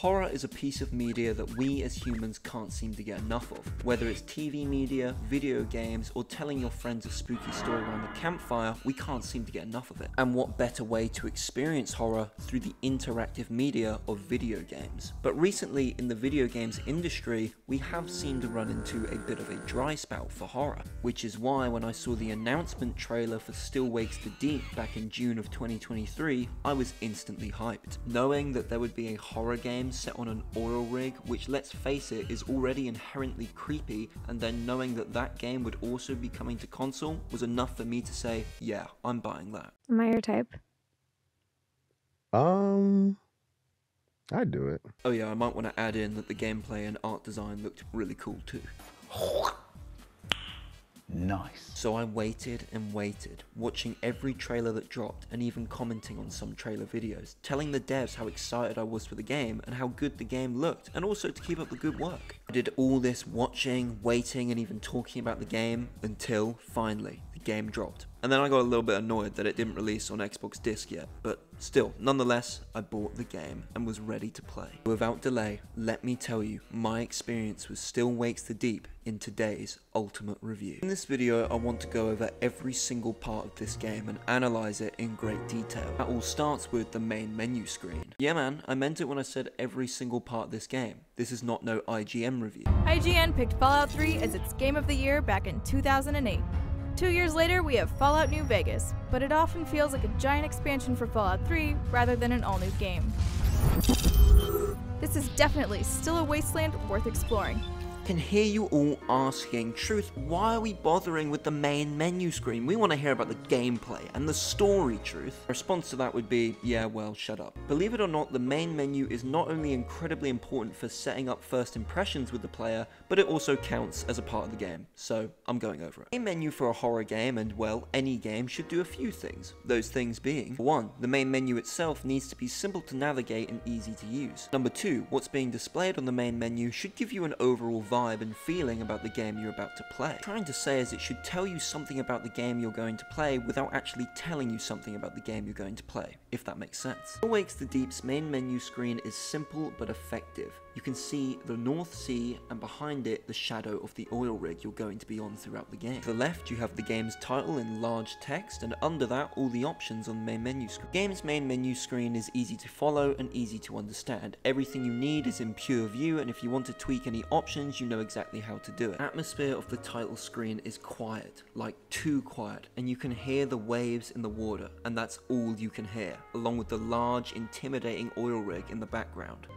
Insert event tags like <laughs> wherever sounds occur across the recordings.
Horror is a piece of media that we as humans can't seem to get enough of. Whether it's TV media, video games, or telling your friends a spooky story around the campfire, we can't seem to get enough of it. And what better way to experience horror through the interactive media of video games? But recently in the video games industry, we have seemed to run into a bit of a dry spout for horror, which is why when I saw the announcement trailer for Still Wakes the Deep back in June of 2023, I was instantly hyped. Knowing that there would be a horror game set on an oil rig, which let's face it is already inherently creepy, and then knowing that that game would also be coming to console was enough for me to say, yeah, I'm buying that. Am I your type? Um, I'd do it. Oh yeah, I might want to add in that the gameplay and art design looked really cool too. <laughs> Nice. So I waited and waited, watching every trailer that dropped and even commenting on some trailer videos, telling the devs how excited I was for the game and how good the game looked, and also to keep up the good work. I did all this watching, waiting, and even talking about the game until finally the game dropped. And then I got a little bit annoyed that it didn't release on Xbox Disc yet, but still, nonetheless, I bought the game and was ready to play. Without delay, let me tell you, my experience with Still Wakes the Deep in today's Ultimate Review. In this video, I want to go over every single part of this game and analyze it in great detail. That all starts with the main menu screen. Yeah man, I meant it when I said every single part of this game. This is not no IGN review. IGN picked Fallout 3 as its game of the year back in 2008. Two years later, we have Fallout New Vegas, but it often feels like a giant expansion for Fallout 3 rather than an all new game. This is definitely still a wasteland worth exploring. Can hear you all asking, Truth, why are we bothering with the main menu screen? We want to hear about the gameplay and the story, Truth. response to that would be, yeah, well, shut up. Believe it or not, the main menu is not only incredibly important for setting up first impressions with the player, but it also counts as a part of the game, so I'm going over it. Main menu for a horror game, and well, any game, should do a few things. Those things being, one, the main menu itself needs to be simple to navigate and easy to use. Number two, what's being displayed on the main menu should give you an overall vibe and feeling about the game you're about to play. I'm trying to say is it should tell you something about the game you're going to play without actually telling you something about the game you're going to play, if that makes sense. Awakes the Deep's main menu screen is simple but effective. You can see the North Sea and behind it the shadow of the oil rig you're going to be on throughout the game. To the left you have the game's title in large text and under that all the options on the main menu screen. The game's main menu screen is easy to follow and easy to understand. Everything you need is in pure view and if you want to tweak any options you know exactly how to do it. Atmosphere of the title screen is quiet, like too quiet, and you can hear the waves in the water and that's all you can hear, along with the large intimidating oil rig in the background.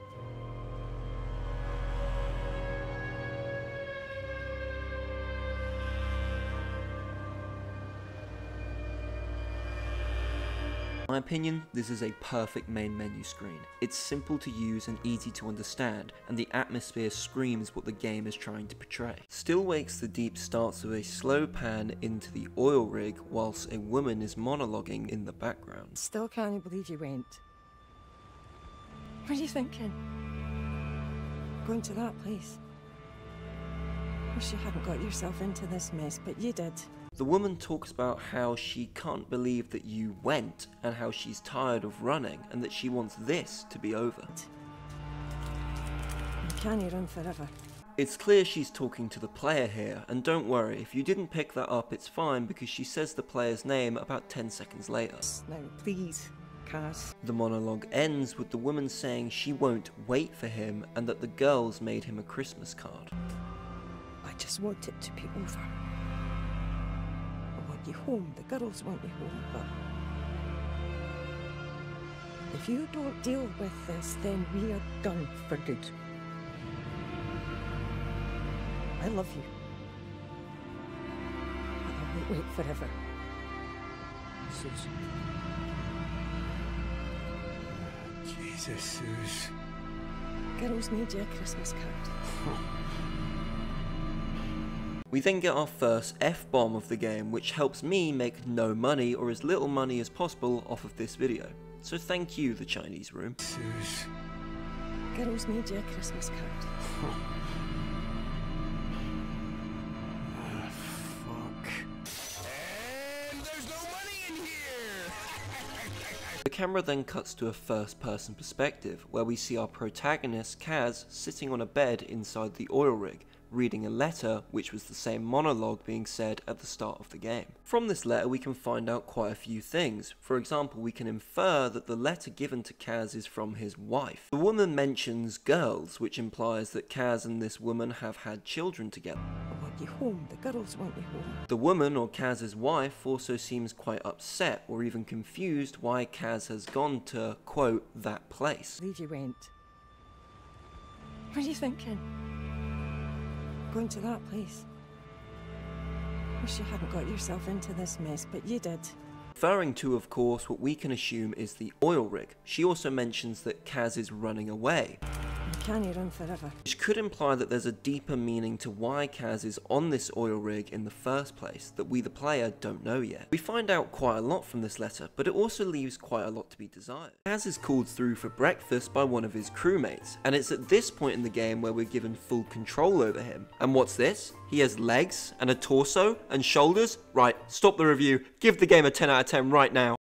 My opinion, this is a perfect main menu screen. It's simple to use and easy to understand, and the atmosphere screams what the game is trying to portray. Still Wakes the Deep starts with a slow pan into the oil rig whilst a woman is monologuing in the background. Still can't believe you went. What are you thinking? Going to that place? Wish you hadn't got yourself into this mess, but you did. The woman talks about how she can't believe that you went and how she's tired of running and that she wants this to be over. Can't run forever. It's clear she's talking to the player here, and don't worry, if you didn't pick that up, it's fine because she says the player's name about 10 seconds later. Now, please, Kaz. The monologue ends with the woman saying she won't wait for him and that the girls made him a Christmas card. I just want it to be over. You home. The girls want you home, but if you don't deal with this, then we are done for good. I love you. But I won't wait forever. Susan. Jesus, Suze. Girls need you a Christmas card. <laughs> We then get our first F-bomb of the game, which helps me make no money or as little money as possible off of this video. So thank you, the Chinese room. Suze. Girls made you a Christmas card. Ah, fuck. No money in here! The camera then cuts to a first person perspective, where we see our protagonist, Kaz, sitting on a bed inside the oil rig, reading a letter which was the same monologue being said at the start of the game. From this letter we can find out quite a few things. For example, we can infer that the letter given to Kaz is from his wife. The woman mentions girls, which implies that Kaz and this woman have had children together. I want you home. The girls want you home. The woman, or Kaz's wife, also seems quite upset or even confused why Kaz has gone to, quote, that place. You went. What are you thinking? Going to that place. Wish you hadn't got yourself into this mess, but you did. Referring to, of course, what we can assume is the oil rig. She also mentions that Kaz is running away, can you run forever? which could imply that there's a deeper meaning to why Kaz is on this oil rig in the first place that we the player don't know yet. We find out quite a lot from this letter, but it also leaves quite a lot to be desired. Kaz is called through for breakfast by one of his crewmates, and it's at this point in the game where we're given full control over him. And what's this? He has legs and a torso and shoulders? Right, stop the review, give the game a 10 out of 10 right now.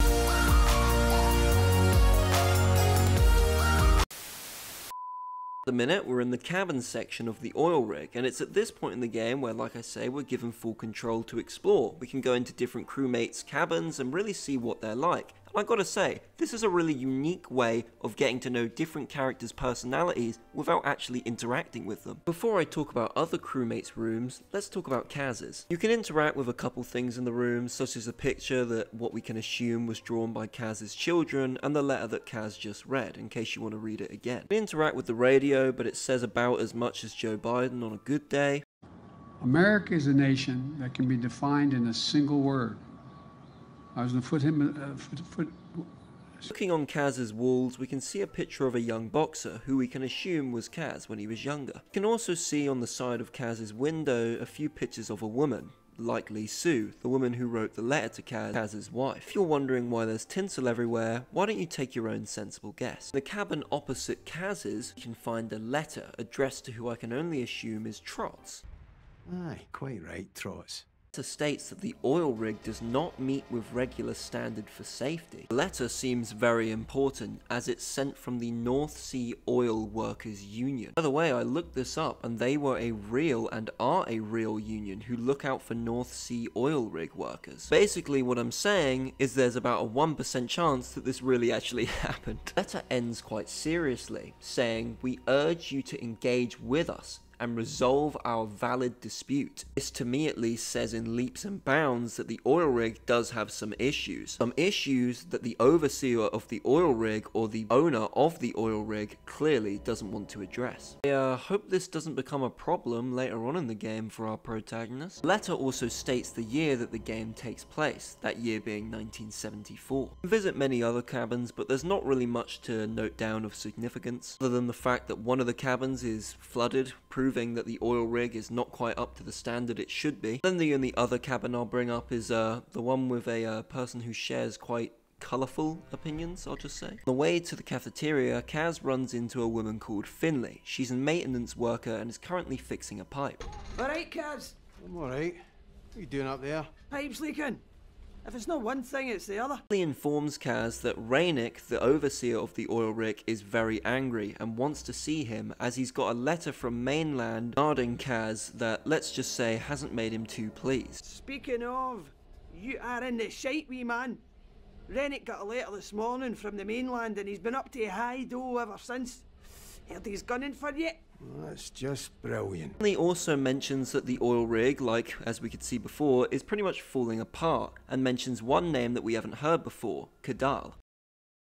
The minute, we're in the cabin section of the oil rig, and it's at this point in the game where, like I say, we're given full control to explore. We can go into different crewmates' cabins and really see what they're like. And I gotta say, this is a really unique way of getting to know different characters' personalities without actually interacting with them. Before I talk about other crewmates' rooms, let's talk about Kaz's. You can interact with a couple things in the room, such as a picture that what we can assume was drawn by Kaz's children, and the letter that Kaz just read, in case you want to read it again. We interact with the radio, but it says about as much as Joe Biden on a good day. America is a nation that can be defined in a single word. I was going to put him. Uh, foot, foot, Looking on Kaz's walls, we can see a picture of a young boxer who we can assume was Kaz when he was younger. We can also see on the side of Kaz's window a few pictures of a woman, likely Sue, the woman who wrote the letter to Kaz, Kaz's wife. If you're wondering why there's tinsel everywhere, why don't you take your own sensible guess? In the cabin opposite Kaz's, you can find a letter addressed to who I can only assume is Trots. Aye, quite right, Trots. Letter states that the oil rig does not meet with regular standard for safety. The letter seems very important as it's sent from the North Sea Oil Workers Union. By the way, I looked this up and they were a real and are a real union who look out for North Sea oil rig workers. Basically what I'm saying is there's about a 1% chance that this really actually <laughs> happened. The letter ends quite seriously, saying, we urge you to engage with us and resolve our valid dispute. This to me at least says in leaps and bounds that the oil rig does have some issues. Some issues that the overseer of the oil rig or the owner of the oil rig clearly doesn't want to address. I uh, hope this doesn't become a problem later on in the game for our protagonist. The letter also states the year that the game takes place, that year being 1974. You visit many other cabins, but there's not really much to note down of significance, other than the fact that one of the cabins is flooded, proving that the oil rig is not quite up to the standard it should be. Then the only other cabin I'll bring up is uh, the one with a uh, person who shares quite colourful opinions, I'll just say. On the way to the cafeteria, Kaz runs into a woman called Finlay. She's a maintenance worker and is currently fixing a pipe. All right, Kaz. I'm alright. What are you doing up there? Pipes leaking. If it's not one thing, it's the other. Finlay informs Kaz that Raynick, the overseer of the oil rig, is very angry and wants to see him as he's got a letter from mainland guarding Kaz that, let's just say, hasn't made him too pleased. Speaking of, you are in the shite, wee man. Rennick got a letter this morning from the mainland and he's been up to high oh, do ever since. Heard he's gunning for you. Well, that's just brilliant. He also mentions that the oil rig, like as we could see before, is pretty much falling apart, and mentions one name that we haven't heard before, Cadal.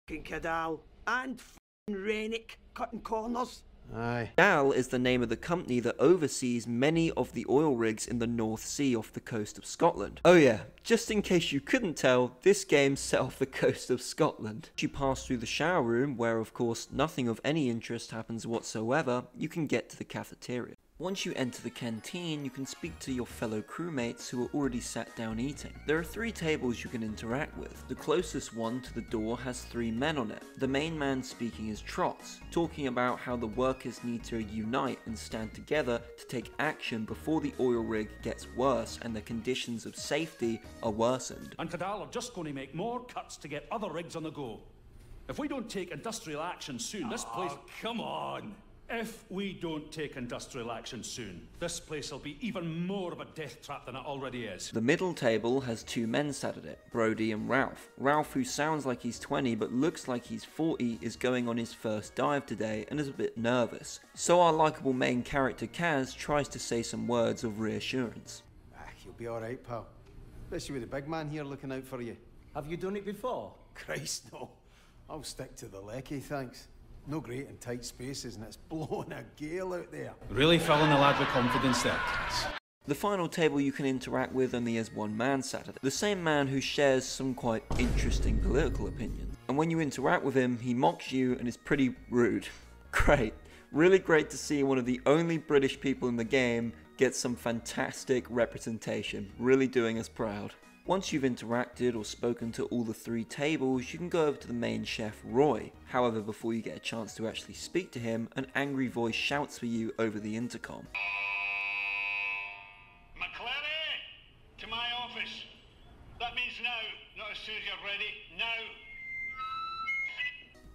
Fucking Cadal and f***ing Rennick cutting corners. Aye. Cadal is the name of the company that oversees many of the oil rigs in the North Sea off the coast of Scotland. Oh yeah, just in case you couldn't tell, this game's set off the coast of Scotland. As you pass through the shower room, where of course nothing of any interest happens whatsoever, you can get to the cafeteria. Once you enter the canteen, you can speak to your fellow crewmates who are already sat down eating. There are three tables you can interact with. The closest one to the door has three men on it. The main man speaking is Trots, talking about how the workers need to unite and stand together to take action before the oil rig gets worse and the conditions of safety are worsened. And Cadal are just going to make more cuts to get other rigs on the go. If we don't take industrial action soon, this place. Oh, come on! If we don't take industrial action soon, this place will be even more of a death trap than it already is. The middle table has two men sat at it, Brodie and Ralph. Ralph, who sounds like he's 20 but looks like he's 40, is going on his first dive today and is a bit nervous. So our likeable main character Kaz tries to say some words of reassurance. Ah, you'll be alright, pal. Especially with the big man here looking out for you. Have you done it before? <laughs> Christ, no. I'll stick to the lecky, thanks. No great in tight spaces, and it's <laughs> blowing a gale out there. Really filling the lad with confidence there. The final table you can interact with only has one man sat at it, the same man who shares some quite interesting political opinions. And when you interact with him, he mocks you and is pretty rude. <laughs> Great. Really great to see one of the only British people in the game get some fantastic representation, really doing us proud. Once you've interacted or spoken to all the three tables, you can go over to the main chef Roy. However, before you get a chance to actually speak to him, an angry voice shouts for you over the intercom. McLeary, to my office. That means now, not as soon as you're ready. Now.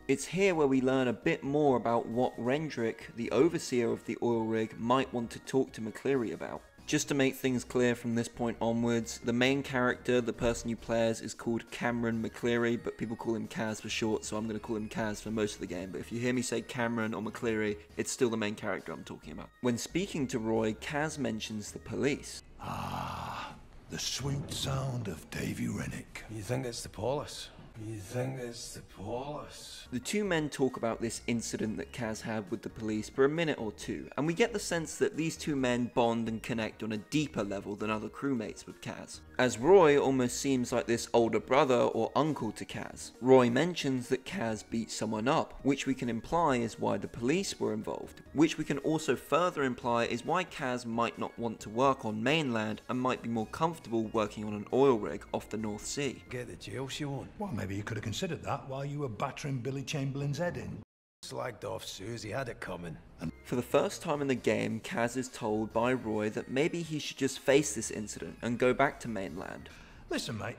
It's here where we learn a bit more about what Rendrick, the overseer of the oil rig, might want to talk to McLeary about. Just to make things clear from this point onwards, the main character, the person you play as, is called Cameron McLeary, but people call him Kaz for short, so I'm going to call him Kaz for most of the game. But if you hear me say Cameron or McLeary, it's still the main character I'm talking about. When speaking to Roy, Kaz mentions the police. Ah, the sweet sound of Davy Rennick. You think it's the police? You think it's the police? The two men talk about this incident that Kaz had with the police for a minute or two, and we get the sense that these two men bond and connect on a deeper level than other crewmates with Kaz. As Roy almost seems like this older brother or uncle to Kaz. Roy mentions that Kaz beat someone up, which we can imply is why the police were involved, which we can also further imply is why Kaz might not want to work on mainland and might be more comfortable working on an oil rig off the North Sea. Get the jail she won. Well, maybe you could have considered that while you were battering Billy Chamberlain's head in. Slagged off Susie, had it coming. For the first time in the game, Kaz is told by Roy that maybe he should just face this incident and go back to mainland. Listen, mate,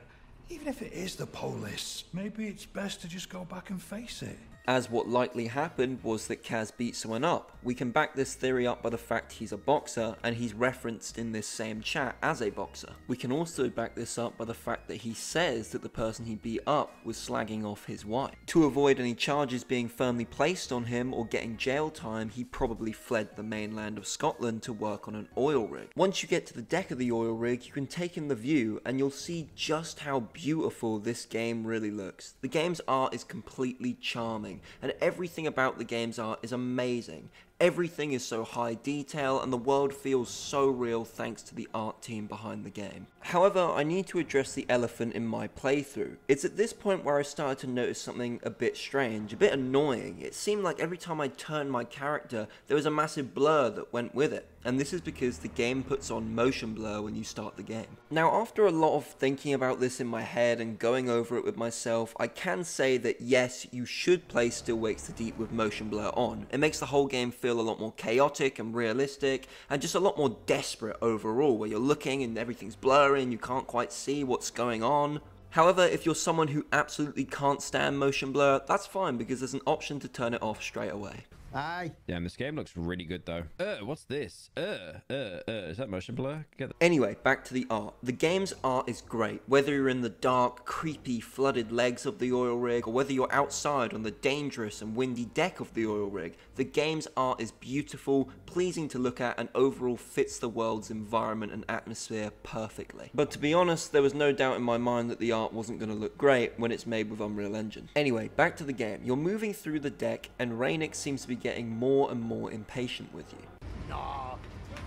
even if it is the police, maybe it's best to just go back and face it. As what likely happened was that Kaz beat someone up. We can back this theory up by the fact he's a boxer and he's referenced in this same chat as a boxer. We can also back this up by the fact that he says that the person he beat up was slagging off his wife. To avoid any charges being firmly placed on him or getting jail time, he probably fled the mainland of Scotland to work on an oil rig. Once you get to the deck of the oil rig, you can take in the view and you'll see just how beautiful this game really looks. The game's art is completely charming and everything about the game's art is amazing. Everything is so high detail and the world feels so real thanks to the art team behind the game. However, I need to address the elephant in my playthrough. It's at this point where I started to notice something a bit strange, a bit annoying. It seemed like every time I turned my character, there was a massive blur that went with it. And this is because the game puts on motion blur when you start the game. Now, after a lot of thinking about this in my head and going over it with myself, I can say that yes, you should play Still Wakes the Deep with motion blur on. It makes the whole game feel a lot more chaotic and realistic and just a lot more desperate overall, where you're looking and everything's blurry and you can't quite see what's going on. However, if you're someone who absolutely can't stand motion blur, that's fine because there's an option to turn it off straight away. Aye. Damn, this game looks really good though. Uh, what's this? Uh, uh, uh, is that motion blur? Get anyway, back to the art. The game's art is great. Whether you're in the dark, creepy, flooded legs of the oil rig, or whether you're outside on the dangerous and windy deck of the oil rig, the game's art is beautiful, pleasing to look at, and overall fits the world's environment and atmosphere perfectly. But to be honest, there was no doubt in my mind that the art wasn't going to look great when it's made with Unreal Engine. Anyway, back to the game. You're moving through the deck, and Raynick seems to be getting more and more impatient with you. No,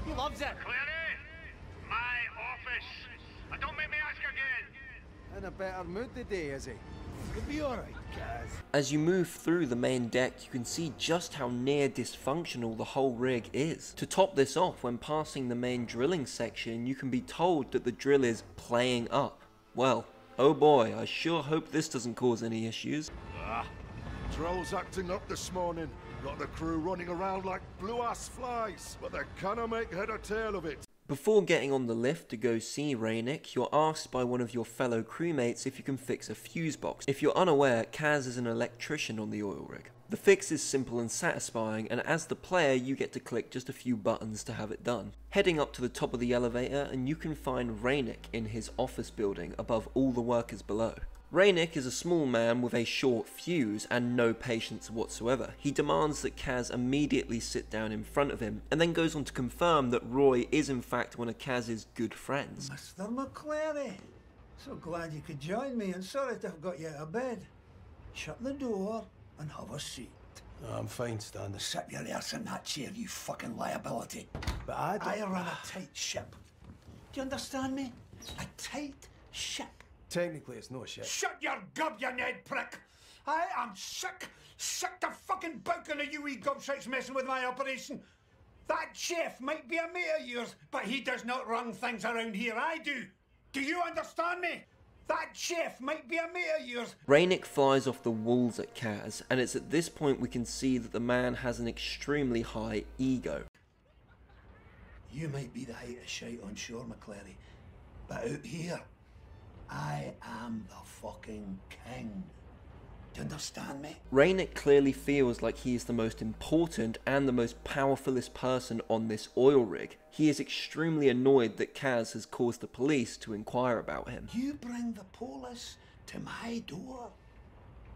he loves it. Clary, my office. And don't make me ask again. In a better mood today, is he? He'll be alright, Kaz. As you move through the main deck, you can see just how near dysfunctional the whole rig is. To top this off, when passing the main drilling section, you can be told that the drill is playing up. Well, oh boy, I sure hope this doesn't cause any issues. Ah, drill's acting up this morning. Got the crew running around like blue ass flies, but they cannot make head or tail of it. Before getting on the lift to go see Raynick, you're asked by one of your fellow crewmates if you can fix a fuse box. If you're unaware, Kaz is an electrician on the oil rig. The fix is simple and satisfying, and as the player, you get to click just a few buttons to have it done. Heading up to the top of the elevator, and you can find Raynick in his office building above all the workers below. Raynick is a small man with a short fuse and no patience whatsoever. He demands that Kaz immediately sit down in front of him and then goes on to confirm that Roy is in fact one of Kaz's good friends. Mr. McLeary, so glad you could join me and sorry to have got you out of bed. Shut the door and have a seat. No, I'm fine, Stan. Sit your ass in that chair, you fucking liability. But I don't... I run a tight ship. Do you understand me? A tight ship. Technically, it's no shit. Shut your gob, you Ned prick! I am sick, sick to fucking bouking of you wee gobshites messing with my operation. That chef might be a mate of yours, but he does not run things around here. I do. Do you understand me? That chef might be a mate of yours. Raynick flies off the walls at Kaz, and it's at this point we can see that the man has an extremely high ego. You might be the height of shite on shore, McLeary, but out here, I am the fucking king. Do you understand me? Raynick clearly feels like he is the most important and the most powerfulest person on this oil rig. He is extremely annoyed that Kaz has caused the police to inquire about him. You bring the police to my door?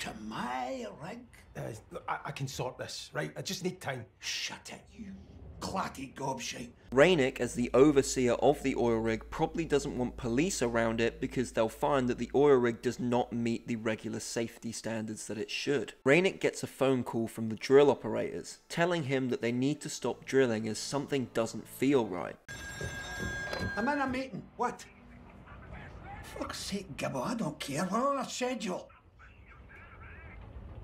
To my rig? Uh, look, I, I can sort this, right? I just need time. Shut it, you clatty gobshite. Raynick, as the overseer of the oil rig, probably doesn't want police around it because they'll find that the oil rig does not meet the regular safety standards that it should. Raynick gets a phone call from the drill operators, telling him that they need to stop drilling as something doesn't feel right. I'm in a meeting. What? Fuck's sake, Gibbo, I don't care. We're on a schedule.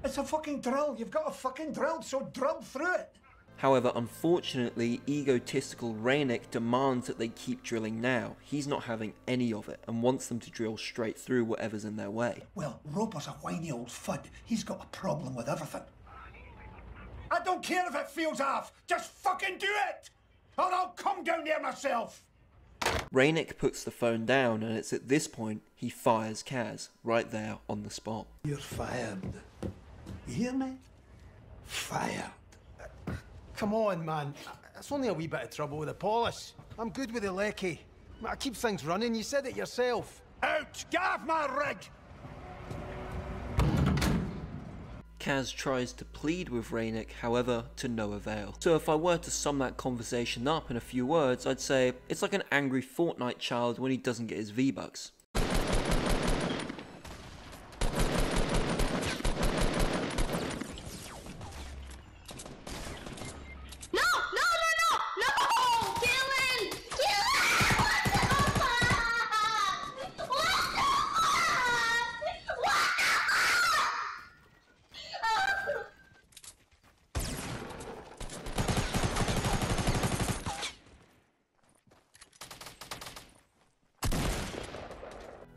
It's a fucking drill. You've got a fucking drill, so drill through it. However, unfortunately, egotistical Raynick demands that they keep drilling now. He's not having any of it and wants them to drill straight through whatever's in their way. Well, Roper's a whiny old fud. He's got a problem with everything. I don't care if it feels off. Just fucking do it! Or I'll come down there myself. Raynick puts the phone down, and it's at this point he fires Kaz right there on the spot. You're fired. You hear me? Fired. Come on, man. It's only a wee bit of trouble with the polish. I'm good with the lecky. I keep things running. You said it yourself. Out! Get off my rig! Kaz tries to plead with Raynick, however, to no avail. So if I were to sum that conversation up in a few words, I'd say it's like an angry Fortnite child when he doesn't get his V-Bucks.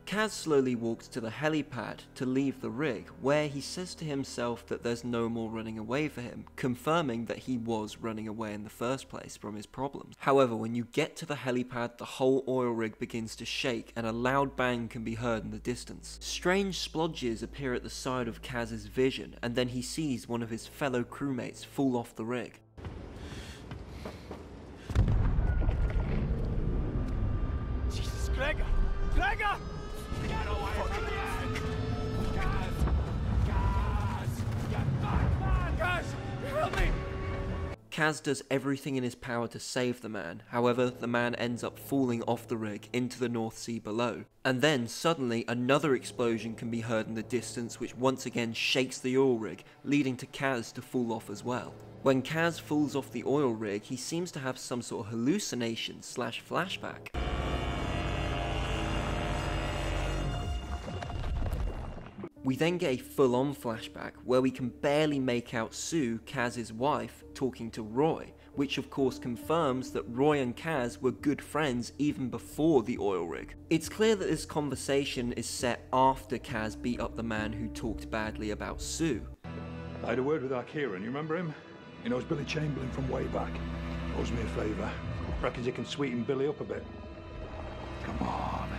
Kaz slowly walks to the helipad to leave the rig, where he says to himself that there's no more running away for him, confirming that he was running away in the first place from his problems. However, when you get to the helipad, the whole oil rig begins to shake and a loud bang can be heard in the distance. Strange splodges appear at the side of Kaz's vision, and then he sees one of his fellow crewmates fall off the rig. Jesus, Gregor! Gregor! Help me! Kaz does everything in his power to save the man, however, the man ends up falling off the rig into the North Sea below. And then, suddenly, another explosion can be heard in the distance which once again shakes the oil rig, leading to Kaz to fall off as well. When Kaz falls off the oil rig, he seems to have some sort of hallucination slash flashback. We then get a full on flashback where we can barely make out Sue, Kaz's wife, talking to Roy, which of course confirms that Roy and Kaz were good friends even before the oil rig. It's clear that this conversation is set after Kaz beat up the man who talked badly about Sue. I had a word with our you remember him? He knows Billy Chamberlain from way back. Owes me a favour. Reckons you can sweeten Billy up a bit. Come on.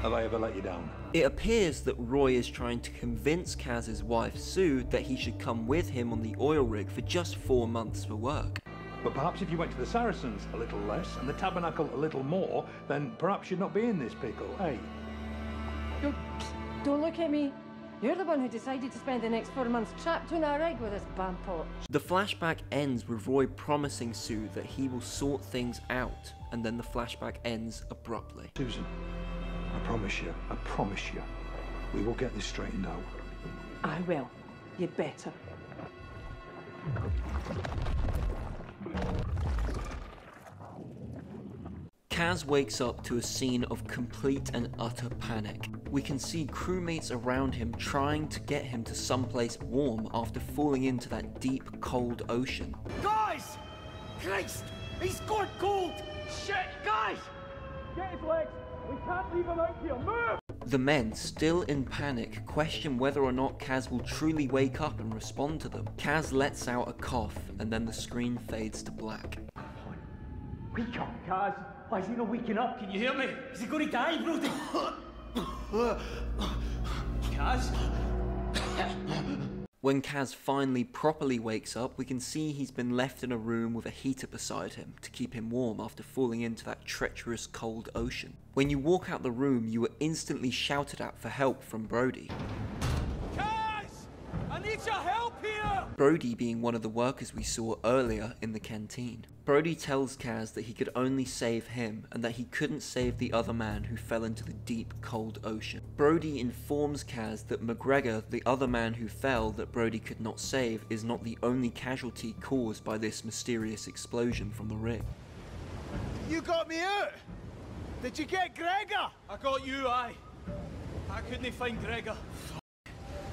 Have I ever let you down? It appears that Roy is trying to convince Kaz's wife Sue that he should come with him on the oil rig for just four months for work. But perhaps if you went to the Saracens a little less and the Tabernacle a little more, then perhaps you'd not be in this pickle, eh? Don't, don't look at me. You're the one who decided to spend the next four months trapped on a rig with this bampot. The flashback ends with Roy promising Sue that he will sort things out, and then the flashback ends abruptly. Susan, I promise you, I promise you, we will get this straightened out. I will. You'd better. Kaz wakes up to a scene of complete and utter panic. We can see crewmates around him trying to get him to someplace warm after falling into that deep, cold ocean. Guys! Christ! He's gone cold! Shit, guys! Get his legs! We can't leave him out here! Move! The men, still in panic, question whether or not Kaz will truly wake up and respond to them. Kaz lets out a cough, and then the screen fades to black. Wake up, Kaz! Why is he not waking up? Can you hear me? Is he going to die, Brodie? Kaz? When Kaz finally properly wakes up, we can see he's been left in a room with a heater beside him to keep him warm after falling into that treacherous cold ocean. When you walk out the room, you are instantly shouted at for help from Brodie. Kaz! I need your help here! Brodie being one of the workers we saw earlier in the canteen. Brodie tells Kaz that he could only save him and that he couldn't save the other man who fell into the deep, cold ocean. Brodie informs Kaz that McGregor, the other man who fell that Brodie could not save, is not the only casualty caused by this mysterious explosion from the rig. You got me out! Did you get Gregor? I got you, aye. I couldn't find Gregor.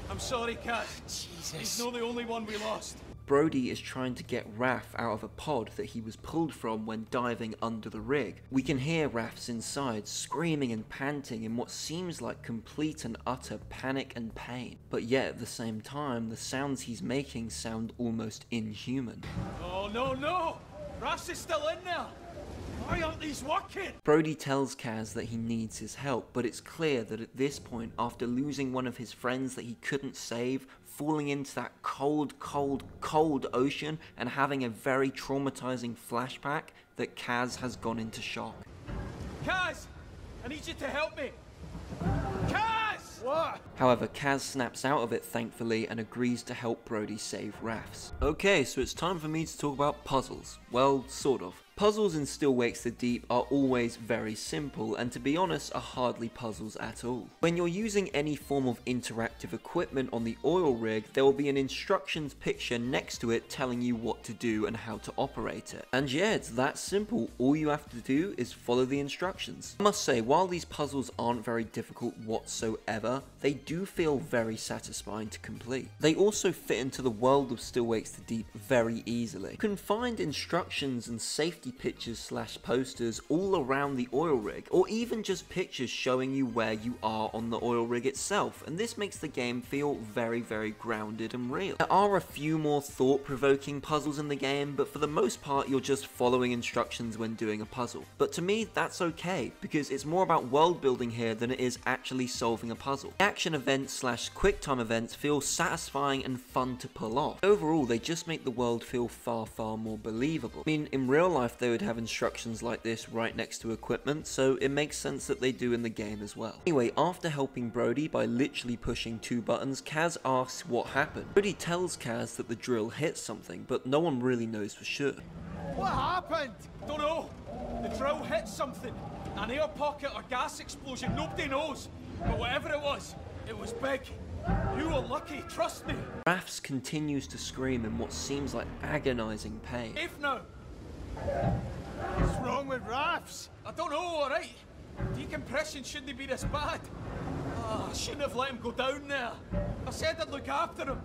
I'm sorry, Kaz. Jesus. He's not the only one we lost. Brodie is trying to get Raph out of a pod that he was pulled from when diving under the rig. We can hear Raph's inside screaming and panting in what seems like complete and utter panic and pain. But yet at the same time, the sounds he's making sound almost inhuman. Oh, no, no! Rapha's is still in there! Why aren't these working? Brodie tells Kaz that he needs his help, but it's clear that at this point, after losing one of his friends that he couldn't save, falling into that cold, cold, cold ocean, and having a very traumatizing flashback, that Kaz has gone into shock. Kaz! I need you to help me! Kaz! What? However, Kaz snaps out of it thankfully and agrees to help Brodie save Rapha. Okay, so it's time for me to talk about puzzles. Well, sort of. Puzzles in Still Wakes the Deep are always very simple and to be honest are hardly puzzles at all. When you're using any form of interactive equipment on the oil rig, there will be an instructions picture next to it telling you what to do and how to operate it. And yeah, it's that simple, all you have to do is follow the instructions. I must say, while these puzzles aren't very difficult whatsoever, they do feel very satisfying to complete. They also fit into the world of Still Wakes the Deep very easily. You can find instructions and safety pictures slash posters all around the oil rig, or even just pictures showing you where you are on the oil rig itself, and this makes the game feel very, very grounded and real. There are a few more thought-provoking puzzles in the game, but for the most part you're just following instructions when doing a puzzle. But to me, that's okay, because it's more about world building here than it is actually solving a puzzle. Action events slash quick time events feel satisfying and fun to pull off. Overall, they just make the world feel far, far more believable. I mean, in real life they would have instructions like this right next to equipment, so it makes sense that they do in the game as well. Anyway, after helping Brodie by literally pushing two buttons, Kaz asks what happened. Brodie tells Kaz that the drill hit something, but no one really knows for sure. What happened? Don't know. The drill hit something. An air pocket or gas explosion, nobody knows. But whatever it was, it was big. You were lucky, trust me. Rapha continues to scream in what seems like agonizing pain. If now. What's wrong with Rapha? I don't know, alright. Decompression shouldn't be this bad. Oh, I shouldn't have let him go down there. I said I'd look after him.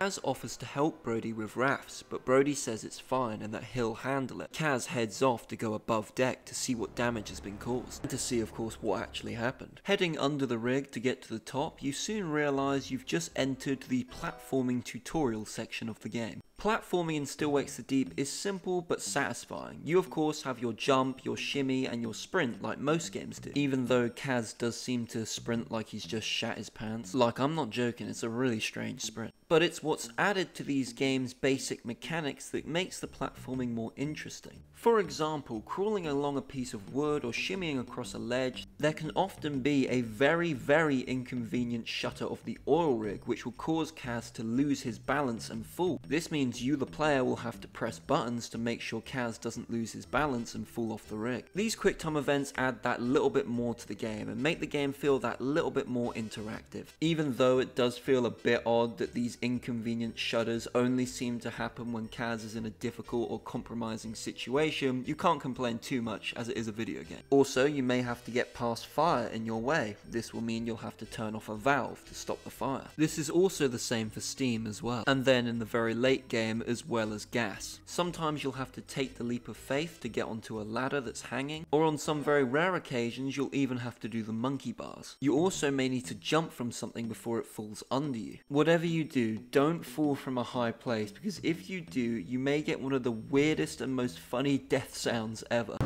Kaz offers to help Brodie with Rapha, but Brodie says it's fine and that he'll handle it. Kaz heads off to go above deck to see what damage has been caused, and to see of course what actually happened. Heading under the rig to get to the top, you soon realise you've just entered the platforming tutorial section of the game. Platforming in Still Wakes the Deep is simple but satisfying. You of course have your jump, your shimmy, and your sprint like most games do. Even though Kaz does seem to sprint like he's just shat his pants. Like I'm not joking, it's a really strange sprint. But it's what's added to these games' basic mechanics that makes the platforming more interesting. For example, crawling along a piece of wood or shimmying across a ledge, there can often be a very very inconvenient shutter of the oil rig which will cause Kaz to lose his balance and fall. This means you the player will have to press buttons to make sure Kaz doesn't lose his balance and fall off the rig. These quick time events add that little bit more to the game and make the game feel that little bit more interactive. Even though it does feel a bit odd that these inconvenient shudders only seem to happen when Kaz is in a difficult or compromising situation, you can't complain too much as it is a video game. Also, you may have to get past fire in your way. This will mean you'll have to turn off a valve to stop the fire. This is also the same for Steam as well. And then in the very late game as well as gas. Sometimes you'll have to take the leap of faith to get onto a ladder that's hanging, or on some very rare occasions you'll even have to do the monkey bars. You also may need to jump from something before it falls under you. Whatever you do, don't fall from a high place because if you do, you may get one of the weirdest and most funny death sounds ever.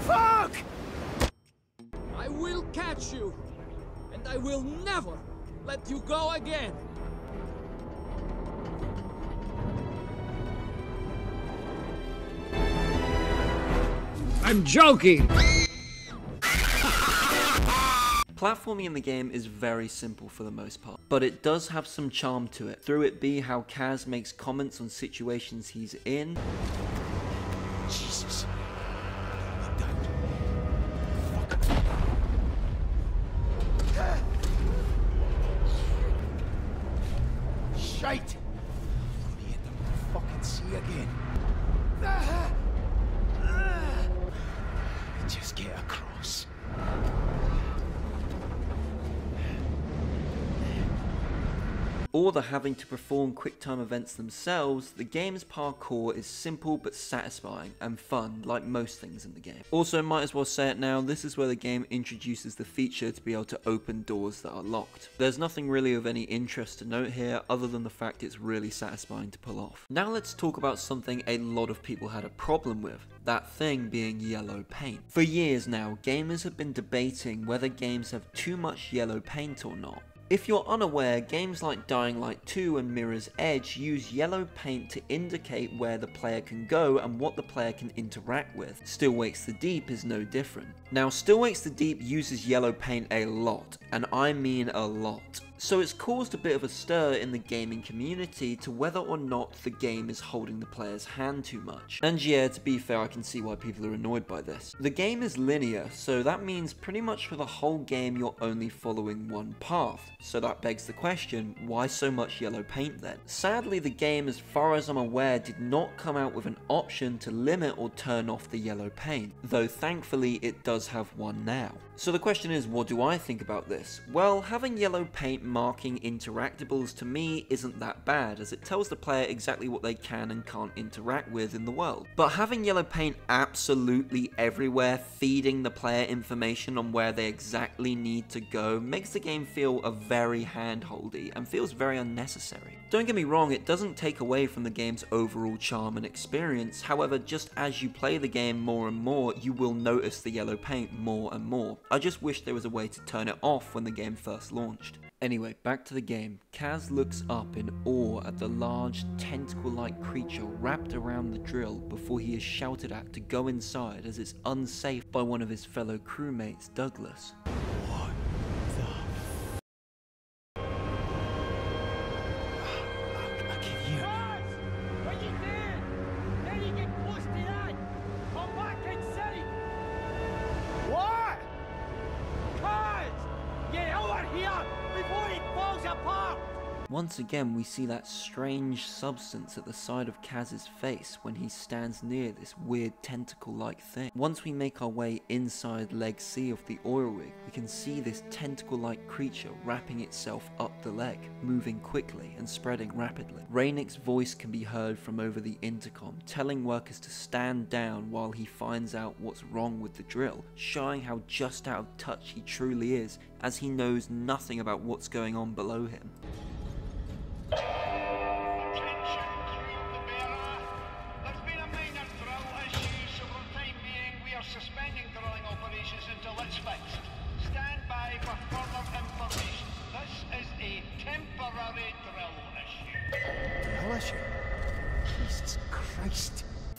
Fuck! I will catch you, and I will never let you go again. I'm joking! Platforming in the game is very simple for the most part, but it does have some charm to it, through it be how Kaz makes comments on situations he's in. Jesus. Having to perform QuickTime events themselves, the game's parkour is simple but satisfying and fun like most things in the game. Also, might as well say it now, this is where the game introduces the feature to be able to open doors that are locked. There's nothing really of any interest to note here other than the fact it's really satisfying to pull off. Now let's talk about something a lot of people had a problem with, that thing being yellow paint. For years now, gamers have been debating whether games have too much yellow paint or not. If you're unaware, games like Dying Light 2 and Mirror's Edge use yellow paint to indicate where the player can go and what the player can interact with. Still Wakes the Deep is no different. Now, Still Wakes the Deep uses yellow paint a lot, and I mean a lot. So it's caused a bit of a stir in the gaming community to whether or not the game is holding the player's hand too much. And yeah, to be fair, I can see why people are annoyed by this. The game is linear, so that means pretty much for the whole game you're only following one path. So that begs the question, why so much yellow paint then? Sadly, the game, as far as I'm aware, did not come out with an option to limit or turn off the yellow paint, though thankfully it does have one now. So the question is, what do I think about this? Well, having yellow paint marking interactables to me isn't that bad, as it tells the player exactly what they can and can't interact with in the world. But having yellow paint absolutely everywhere, feeding the player information on where they exactly need to go, makes the game feel a very handholdy and feels very unnecessary. Don't get me wrong, it doesn't take away from the game's overall charm and experience, however, just as you play the game more and more, you will notice the yellow paint more and more. I just wish there was a way to turn it off when the game first launched. Anyway, back to the game. Kaz looks up in awe at the large, tentacle-like creature wrapped around the drill before he is shouted at to go inside as it's unsafe by one of his fellow crewmates, Douglas. Once again, we see that strange substance at the side of Kaz's face when he stands near this weird tentacle-like thing. Once we make our way inside leg C of the oil rig, we can see this tentacle-like creature wrapping itself up the leg, moving quickly and spreading rapidly. Raynick's voice can be heard from over the intercom, telling workers to stand down while he finds out what's wrong with the drill, showing how just out of touch he truly is, as he knows nothing about what's going on below him. Thank you.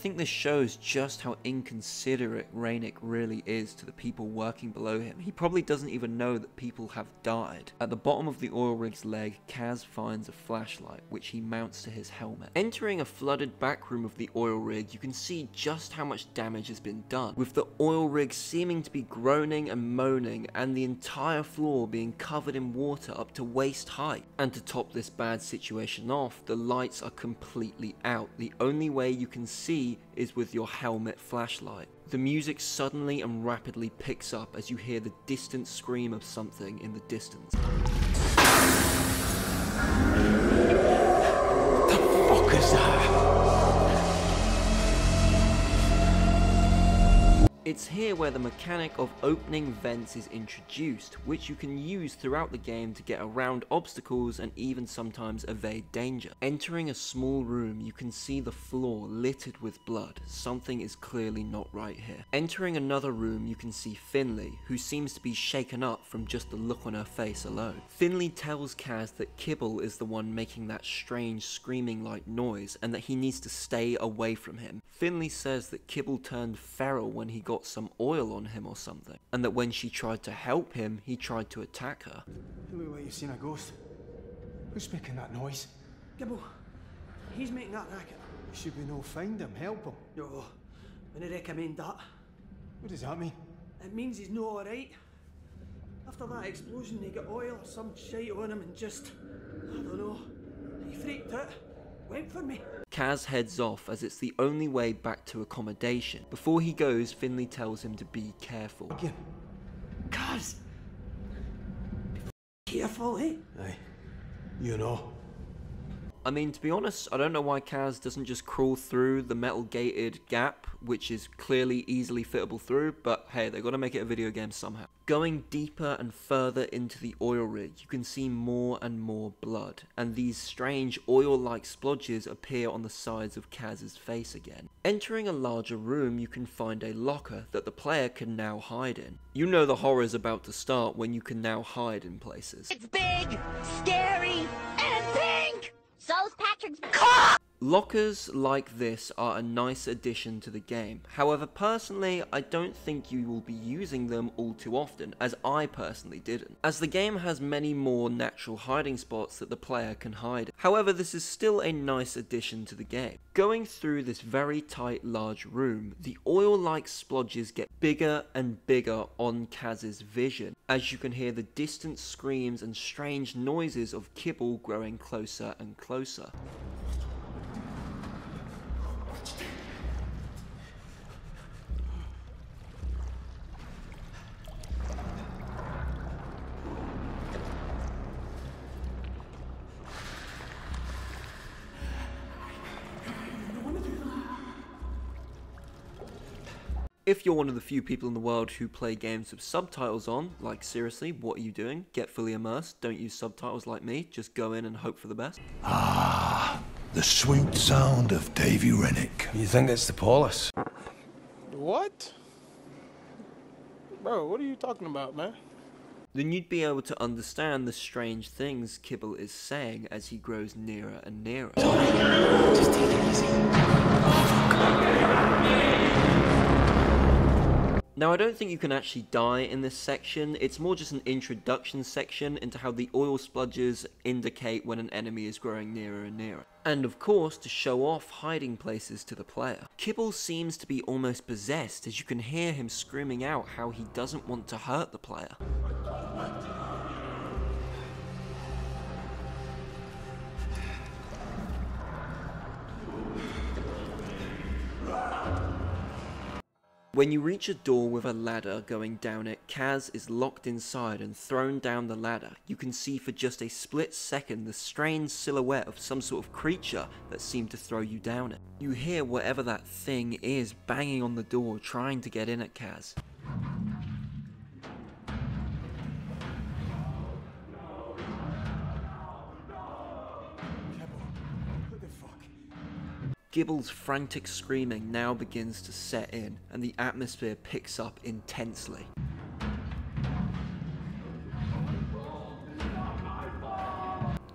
Think this shows just how inconsiderate Rennick really is to the people working below him. He probably doesn't even know that people have died. At the bottom of the oil rig's leg, Kaz finds a flashlight, which he mounts to his helmet. Entering a flooded back room of the oil rig, you can see just how much damage has been done, with the oil rig seeming to be groaning and moaning, and the entire floor being covered in water up to waist height. And to top this bad situation off, the lights are completely out. The only way you can see is with your helmet flashlight. The music suddenly and rapidly picks up as you hear the distant scream of something in the distance. The Fuck is that? It's here where the mechanic of opening vents is introduced, which you can use throughout the game to get around obstacles and even sometimes evade danger. Entering a small room, you can see the floor littered with blood. Something is clearly not right here. Entering another room, you can see Finlay, who seems to be shaken up from just the look on her face alone. Finlay tells Kaz that Kibble is the one making that strange screaming like noise and that he needs to stay away from him. Finlay says that Kibble turned feral when he got some oil on him or something, and that when she tried to help him, he tried to attack her. You look like you've seen a ghost. Who's making that noise? Gibble, he's making that racket. Should we no find him, help him? No, wouldn't recommend that. What does that mean? It means he's no alright. After that explosion, he got oil or some shite on him and just, I don't know, he freaked out, went for me. Kaz heads off as it's the only way back to accommodation. Before he goes, Finlay tells him to be careful. Again. Kaz! Be careful, eh? Aye. You know. I mean, to be honest, I don't know why Kaz doesn't just crawl through the metal gated gap, which is clearly easily fittable through, but hey, they've gotta make it a video game somehow. Going deeper and further into the oil rig, you can see more and more blood, and these strange oil-like splodges appear on the sides of Kaz's face again. Entering a larger room, you can find a locker that the player can now hide in. You know the horror's about to start when you can now hide in places. It's big, scary! So's Patrick's cock! Lockers like this are a nice addition to the game. However, personally, I don't think you will be using them all too often, as I personally didn't, as the game has many more natural hiding spots that the player can hide. However, this is still a nice addition to the game. Going through this very tight large room, the oil-like splodges get bigger and bigger on Kaz's vision, as you can hear the distant screams and strange noises of Kibble growing closer and closer. If you're one of the few people in the world who play games with subtitles on, like seriously, what are you doing? Get fully immersed, don't use subtitles like me, just go in and hope for the best. Ah, the sweet sound of Davy Rennick. You think it's the Paulus? What? Bro, what are you talking about, man? Then you'd be able to understand the strange things Kibble is saying as he grows nearer and nearer. Just take it easy. Now I don't think you can actually die in this section, it's more just an introduction section into how the oil spludges indicate when an enemy is growing nearer and nearer. And of course, to show off hiding places to the player. Kibble seems to be almost possessed as you can hear him screaming out how he doesn't want to hurt the player. When you reach a door with a ladder going down it, Kaz is locked inside and thrown down the ladder. You can see for just a split second the strange silhouette of some sort of creature that seemed to throw you down it. You hear whatever that thing is banging on the door trying to get in at Kaz. Gibble's frantic screaming now begins to set in, and the atmosphere picks up intensely.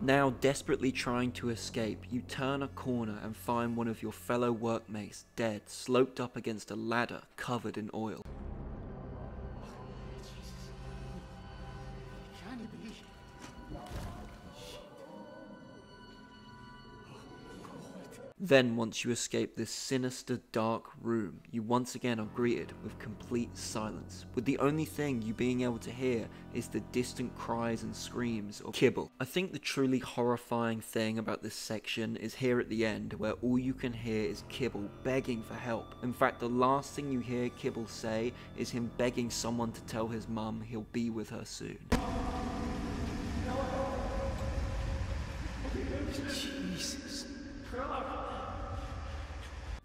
Now desperately trying to escape, you turn a corner and find one of your fellow workmates dead, sloped up against a ladder covered in oil. Then, once you escape this sinister, dark room, you once again are greeted with complete silence, with the only thing you being able to hear is the distant cries and screams of Kibble. I think the truly horrifying thing about this section is here at the end, where all you can hear is Kibble begging for help. In fact, the last thing you hear Kibble say is him begging someone to tell his mum he'll be with her soon.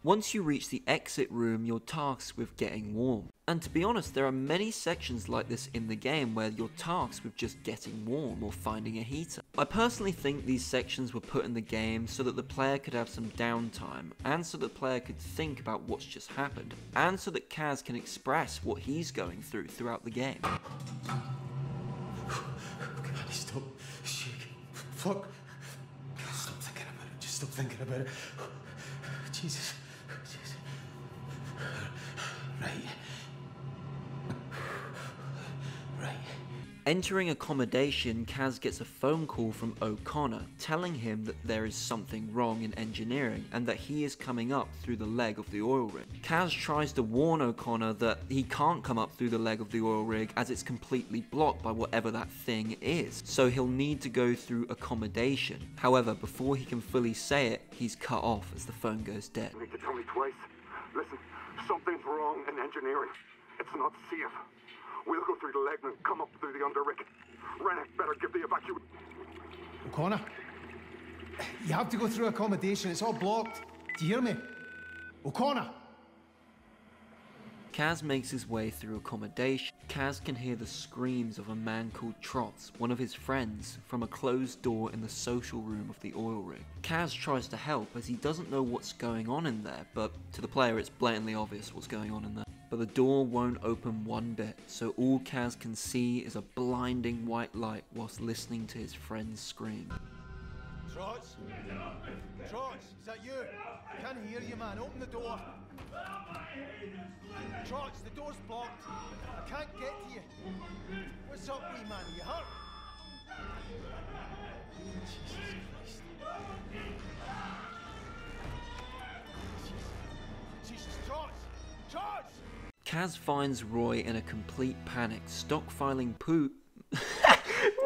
Once you reach the exit room, you're tasked with getting warm. And to be honest, there are many sections like this in the game where you're tasked with just getting warm or finding a heater. I personally think these sections were put in the game so that the player could have some downtime, and so that the player could think about what's just happened, and so that Kaz can express what he's going through throughout the game. <sighs> I stop shaking? Fuck. God, Stop thinking about it. Just stop thinking about it. <sighs> Jesus. Right. Right. Entering accommodation, Kaz gets a phone call from O'Connor telling him that there is something wrong in engineering and that he is coming up through the leg of the oil rig. Kaz tries to warn O'Connor that he can't come up through the leg of the oil rig as it's completely blocked by whatever that thing is, so he'll need to go through accommodation. However, before he can fully say it, he's cut off as the phone goes dead. You need to tell me twice. Listen, something's wrong in engineering. It's not safe. We'll go through the leg and come up through the underrick. Rennick better give the evacuation. O'Connor, you have to go through accommodation. It's all blocked. Do you hear me? O'Connor! Kaz makes his way through accommodation. Kaz can hear the screams of a man called Trots, one of his friends, from a closed door in the social room of the oil rig. Kaz tries to help as he doesn't know what's going on in there, but to the player it's blatantly obvious what's going on in there. But the door won't open one bit, so all Kaz can see is a blinding white light whilst listening to his friends scream. Trots? Trots, is that you? I can't hear you, man. Open the door. Trots, the door's blocked. I can't get to you. What's up, wee man? Are you hurt? Jesus Christ. Jesus, Trots! Trots! Kaz finds Roy in a complete panic, stockpiling poo. <laughs>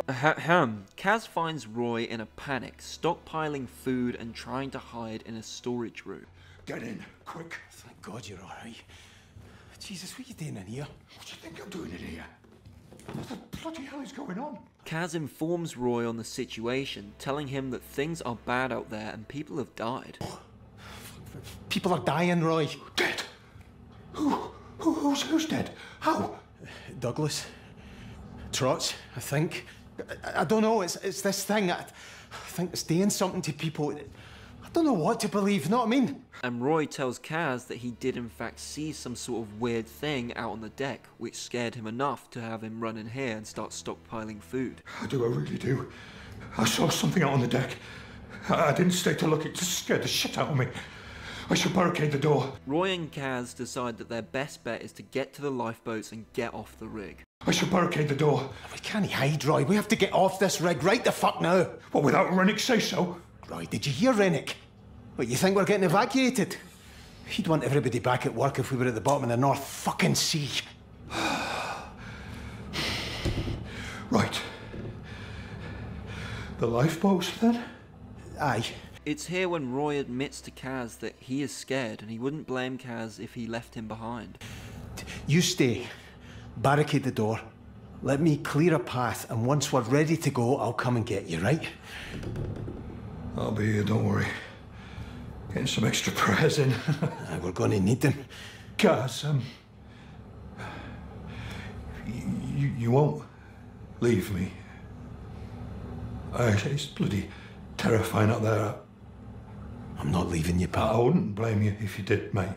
Uh, Ahem. Kaz finds Roy in a panic, stockpiling food and trying to hide in a storage room. Get in, quick. Thank God you're alright. Jesus, what are you doing in here? What do you think I'm doing in here? What the bloody hell is going on? Kaz informs Roy on the situation, telling him that things are bad out there and people have died. People are dying, Roy. Dead? Who? Who who's, who's dead? How? Douglas. Trots, I think. I, I don't know, it's, it's this thing. I, I think it's doing something to people. I don't know what to believe, you know what I mean? And Roy tells Kaz that he did in fact see some sort of weird thing out on the deck, which scared him enough to have him run in here and start stockpiling food. I do, I really do. I saw something out on the deck. I, I didn't stay to look, it just scared the shit out of me. I should barricade the door. Roy and Kaz decide that their best bet is to get to the lifeboats and get off the rig. I should barricade the door. We can't hide, Roy. We have to get off this rig right the fuck now. What, without Rennick say so? Roy, did you hear Rennick? What, you think we're getting evacuated? He'd want everybody back at work if we were at the bottom of the North fucking Sea. <sighs> Right. The lifeboats, then? Aye. It's here when Roy admits to Kaz that he is scared and he wouldn't blame Kaz if he left him behind. You stay. Barricade the door. Let me clear a path, and once we're ready to go, I'll come and get you, right? I'll be here, don't worry. Getting some extra prayers in. Aye, we're going to need them. Kaz, um. You, you, you won't leave me. I, it's bloody terrifying out there. I'm not leaving you, I wouldn't blame you if you did, mate.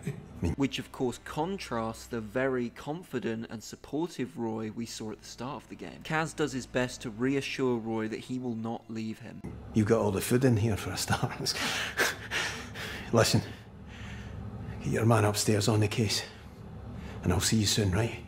Which of course contrasts the very confident and supportive Roy we saw at the start of the game. Kaz does his best to reassure Roy that he will not leave him. You've got all the food in here for a start. <laughs> <laughs> Listen, get your man upstairs on the case, and I'll see you soon, right?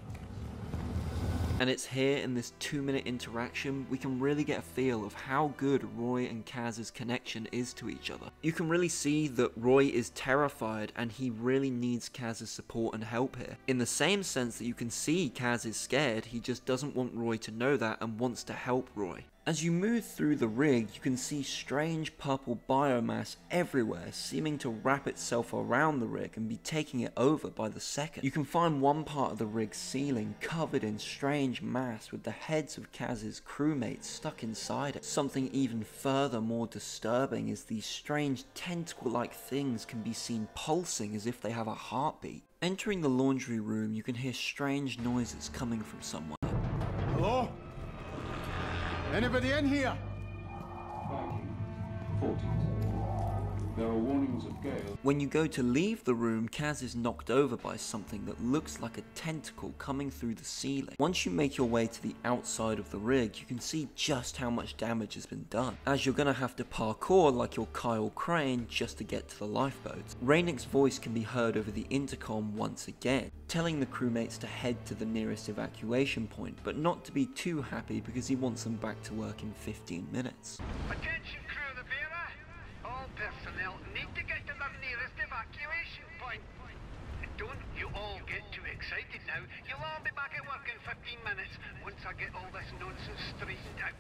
And it's here in this two minute interaction we can really get a feel of how good Roy and Kaz's connection is to each other. You can really see that Roy is terrified and he really needs Kaz's support and help here. In the same sense that you can see Kaz is scared, he just doesn't want Roy to know that and wants to help Roy. As you move through the rig, you can see strange purple biomass everywhere, seeming to wrap itself around the rig and be taking it over by the second. You can find one part of the rig's ceiling covered in strange mass with the heads of Kaz's crewmates stuck inside it. Something even further more disturbing is these strange tentacle-like things can be seen pulsing as if they have a heartbeat. Entering the laundry room, you can hear strange noises coming from somewhere. Anybody in here? There are warnings of gale. When you go to leave the room, Kaz is knocked over by something that looks like a tentacle coming through the ceiling. Once you make your way to the outside of the rig, you can see just how much damage has been done, as you're gonna have to parkour like you're Kyle Crane just to get to the lifeboats. Rennick's voice can be heard over the intercom once again, telling the crewmates to head to the nearest evacuation point, but not to be too happy because he wants them back to work in 15 minutes. Attention crew of the Beira. All personnel need to get to their nearest evacuation point. And don't you all get too excited now. You'll all be back at work in 15 minutes once I get all this nonsense straightened out.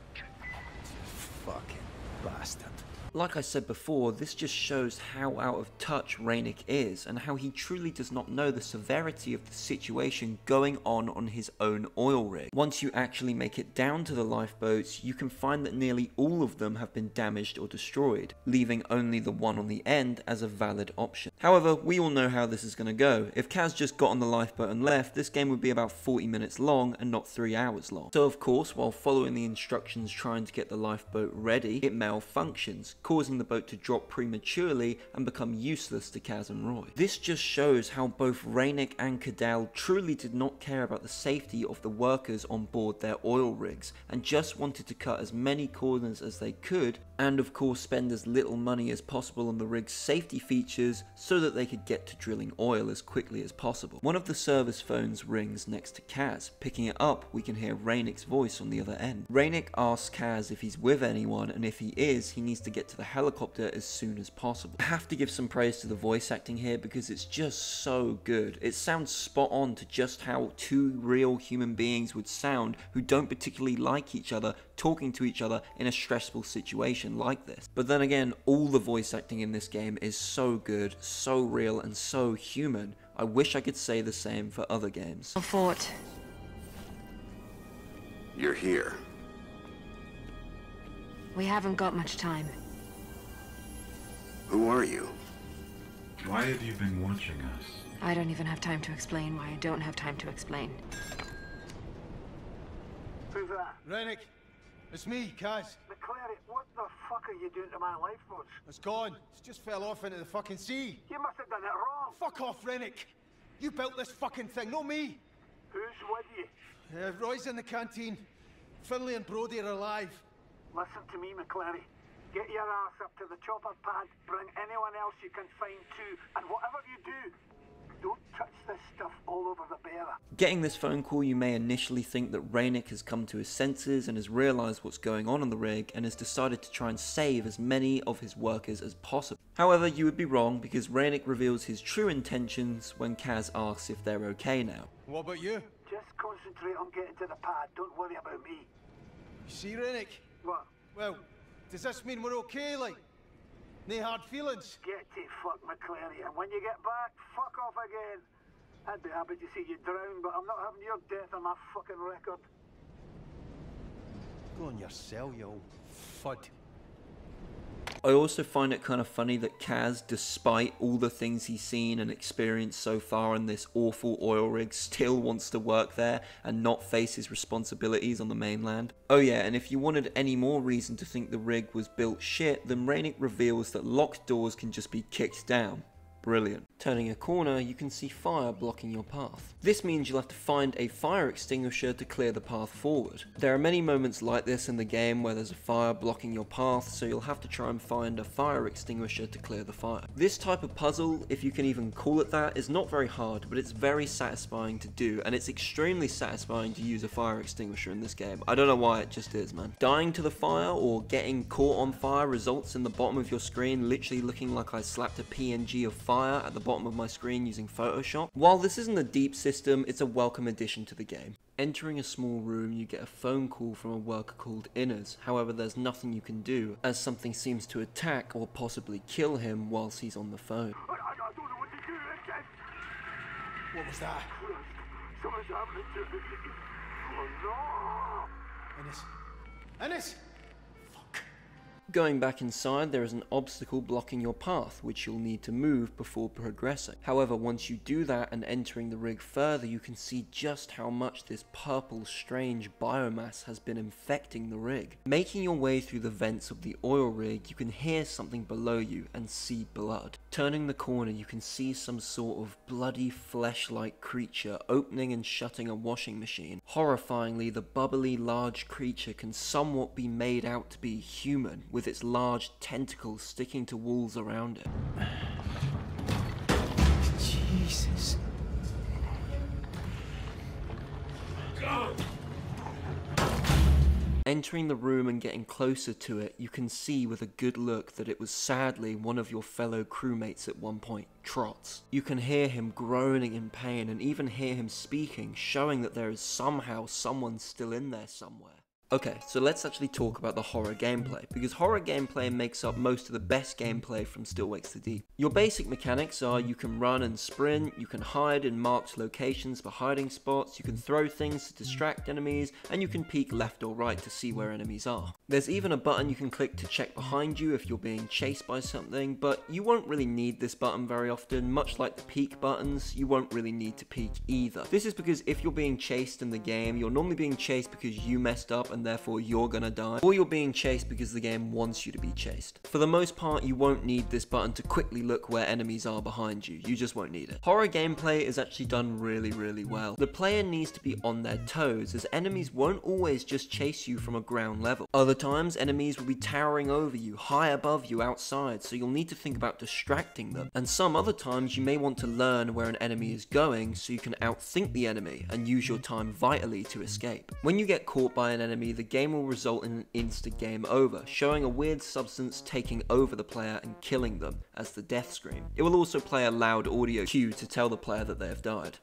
Fucking bastard. Like I said before, this just shows how out of touch Rennick is and how he truly does not know the severity of the situation going on on his own oil rig. Once you actually make it down to the lifeboats, you can find that nearly all of them have been damaged or destroyed, leaving only the one on the end as a valid option. However, we all know how this is going to go. If Kaz just got on the lifeboat and left, this game would be about 40 minutes long and not 3 hours long. So of course, while following the instructions trying to get the lifeboat ready, it malfunctions, causing the boat to drop prematurely and become useless to Kaz and Roy. This just shows how both Rennick and Cadal truly did not care about the safety of the workers on board their oil rigs and just wanted to cut as many corners as they could and of course spend as little money as possible on the rig's safety features so that they could get to drilling oil as quickly as possible. One of the service phones rings next to Kaz. Picking it up, we can hear Rennick's voice on the other end. Rainick asks Kaz if he's with anyone and if he is, he needs to get to the helicopter as soon as possible. I have to give some praise to the voice acting here because it's just so good. It sounds spot on to just how two real human beings would sound who don't particularly like each other talking to each other in a stressful situation like this. But then again, all the voice acting in this game is so good, so real, and so human. I wish I could say the same for other games. Fort. You're here. We haven't got much time. Who are you? Why have you been watching us? I don't even have time to explain why I don't have time to explain. Who's that? Rennick, it's me, Kaz. McLeary, what the fuck are you doing to my lifeboats? It's gone. It just fell off into the fucking sea. You must have done it wrong. Fuck off, Rennick. You built this fucking thing, not me. Who's with you? Uh, Roy's in the canteen. Finley and Brodie are alive. Listen to me, McLeary. Get your ass up to the chopper pad, bring anyone else you can find too, and whatever you do, don't touch this stuff all over the Beira. Getting this phone call, you may initially think that Rennick has come to his senses and has realised what's going on on the rig and has decided to try and save as many of his workers as possible. However, you would be wrong because Rennick reveals his true intentions when Kaz asks if they're okay now. What about you? Just concentrate on getting to the pad. Don't worry about me. You see, Rennick? What? Well, does this mean we're okay, like? No hard feelings? Get to fuck McLeary, and when you get back, fuck off again. I'd be happy to see you drown, but I'm not having your death on my fucking record. Go on your cell, you old fud. I also find it kind of funny that Kaz, despite all the things he's seen and experienced so far on this awful oil rig, still wants to work there and not face his responsibilities on the mainland. Oh yeah, and if you wanted any more reason to think the rig was built shit, then Rennick reveals that locked doors can just be kicked down. Brilliant. Turning a corner, you can see fire blocking your path. This means you'll have to find a fire extinguisher to clear the path forward. There are many moments like this in the game where there's a fire blocking your path, so you'll have to try and find a fire extinguisher to clear the fire. This type of puzzle, if you can even call it that, is not very hard, but it's very satisfying to do, and it's extremely satisfying to use a fire extinguisher in this game. I don't know why, it just is, man. Dying to the fire or getting caught on fire results in the bottom of your screen literally looking like I slapped a PNG of fire at the bottom of my screen using Photoshop. While this isn't a deep system, it's a welcome addition to the game. Entering a small room, you get a phone call from a worker called Innes. However, there's nothing you can do, as something seems to attack or possibly kill him whilst he's on the phone. What was that? Something's happening to me. Oh no! Ennis. Ennis! Going back inside, there is an obstacle blocking your path, which you'll need to move before progressing. However, once you do that and entering the rig further, you can see just how much this purple strange biomass has been infecting the rig. Making your way through the vents of the oil rig, you can hear something below you and see blood. Turning the corner, you can see some sort of bloody flesh-like creature opening and shutting a washing machine. Horrifyingly, the bubbly large creature can somewhat be made out to be human, with its large tentacles sticking to walls around it. Jesus. Entering the room and getting closer to it, you can see with a good look that it was sadly one of your fellow crewmates at one point, Trots. You can hear him groaning in pain and even hear him speaking, showing that there is somehow someone still in there somewhere. Okay, so let's actually talk about the horror gameplay, because horror gameplay makes up most of the best gameplay from Still Wakes the Deep. Your basic mechanics are you can run and sprint, you can hide in marked locations for hiding spots, you can throw things to distract enemies, and you can peek left or right to see where enemies are. There's even a button you can click to check behind you if you're being chased by something, but you won't really need this button very often, much like the peek buttons, you won't really need to peek either. This is because if you're being chased in the game, you're normally being chased because you messed up and and therefore you're gonna die, or you're being chased because the game wants you to be chased. For the most part, you won't need this button to quickly look where enemies are behind you, you just won't need it. Horror gameplay is actually done really, really well. The player needs to be on their toes, as enemies won't always just chase you from a ground level. Other times, enemies will be towering over you, high above you outside, so you'll need to think about distracting them. And some other times, you may want to learn where an enemy is going so you can outthink the enemy and use your time vitally to escape. When you get caught by an enemy, the game will result in an instant game over, showing a weird substance taking over the player and killing them as the death scream. It will also play a loud audio cue to tell the player that they have died.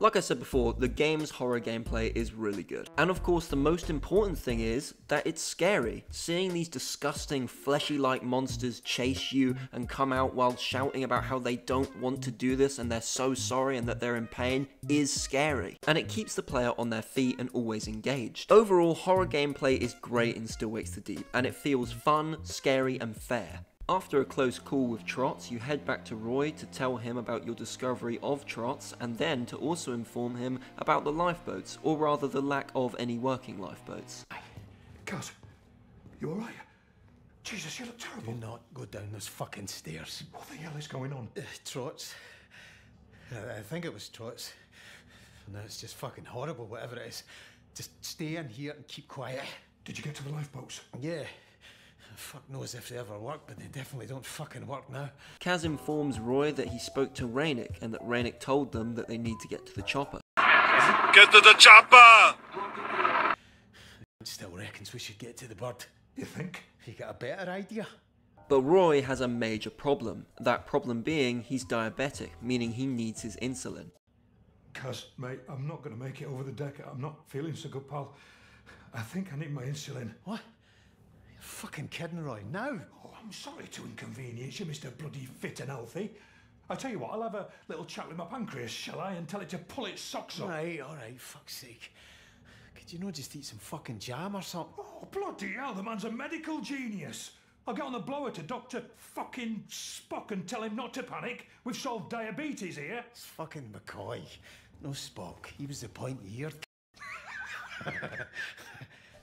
Like I said before, the game's horror gameplay is really good. And of course, the most important thing is that it's scary. Seeing these disgusting, fleshy-like monsters chase you and come out while shouting about how they don't want to do this and they're so sorry and that they're in pain is scary. And it keeps the player on their feet and always engaged. Overall, horror gameplay is great in Still Wakes the Deep, and it feels fun, scary, and fair. After a close call with Trots, you head back to Roy to tell him about your discovery of Trots and then to also inform him about the lifeboats, or rather the lack of any working lifeboats. Cuz, you alright? Jesus, you look terrible. Do not go down those fucking stairs. What the hell is going on? Uh, trots. I, I think it was Trots. No, it's just fucking horrible, whatever it is. Just stay in here and keep quiet. Did you get to the lifeboats? Yeah. Fuck knows if they ever work, but they definitely don't fucking work now. Kaz informs Roy that he spoke to Rennick and that Rennick told them that they need to get to the chopper. Get to the chopper! Still reckons we should get to the bird. You think? You got a better idea? But Roy has a major problem. That problem being he's diabetic, meaning he needs his insulin. Cuz, mate, I'm not going to make it over the deck. I'm not feeling so good, pal. I think I need my insulin. What? You're fucking kidding, Roy. Now? Oh, I'm sorry to inconvenience you, Mr. Bloody Fit and Healthy. I tell you what, I'll have a little chat with my pancreas, shall I, and tell it to pull its socks up. Right, all right, fuck's sake. Could you not just eat some fucking jam or something? Oh, bloody hell, the man's a medical genius. I'll get on the blower to Dr. fucking Spock and tell him not to panic. We've solved diabetes here. It's fucking McCoy. No Spock. He was the point here. <laughs> <laughs>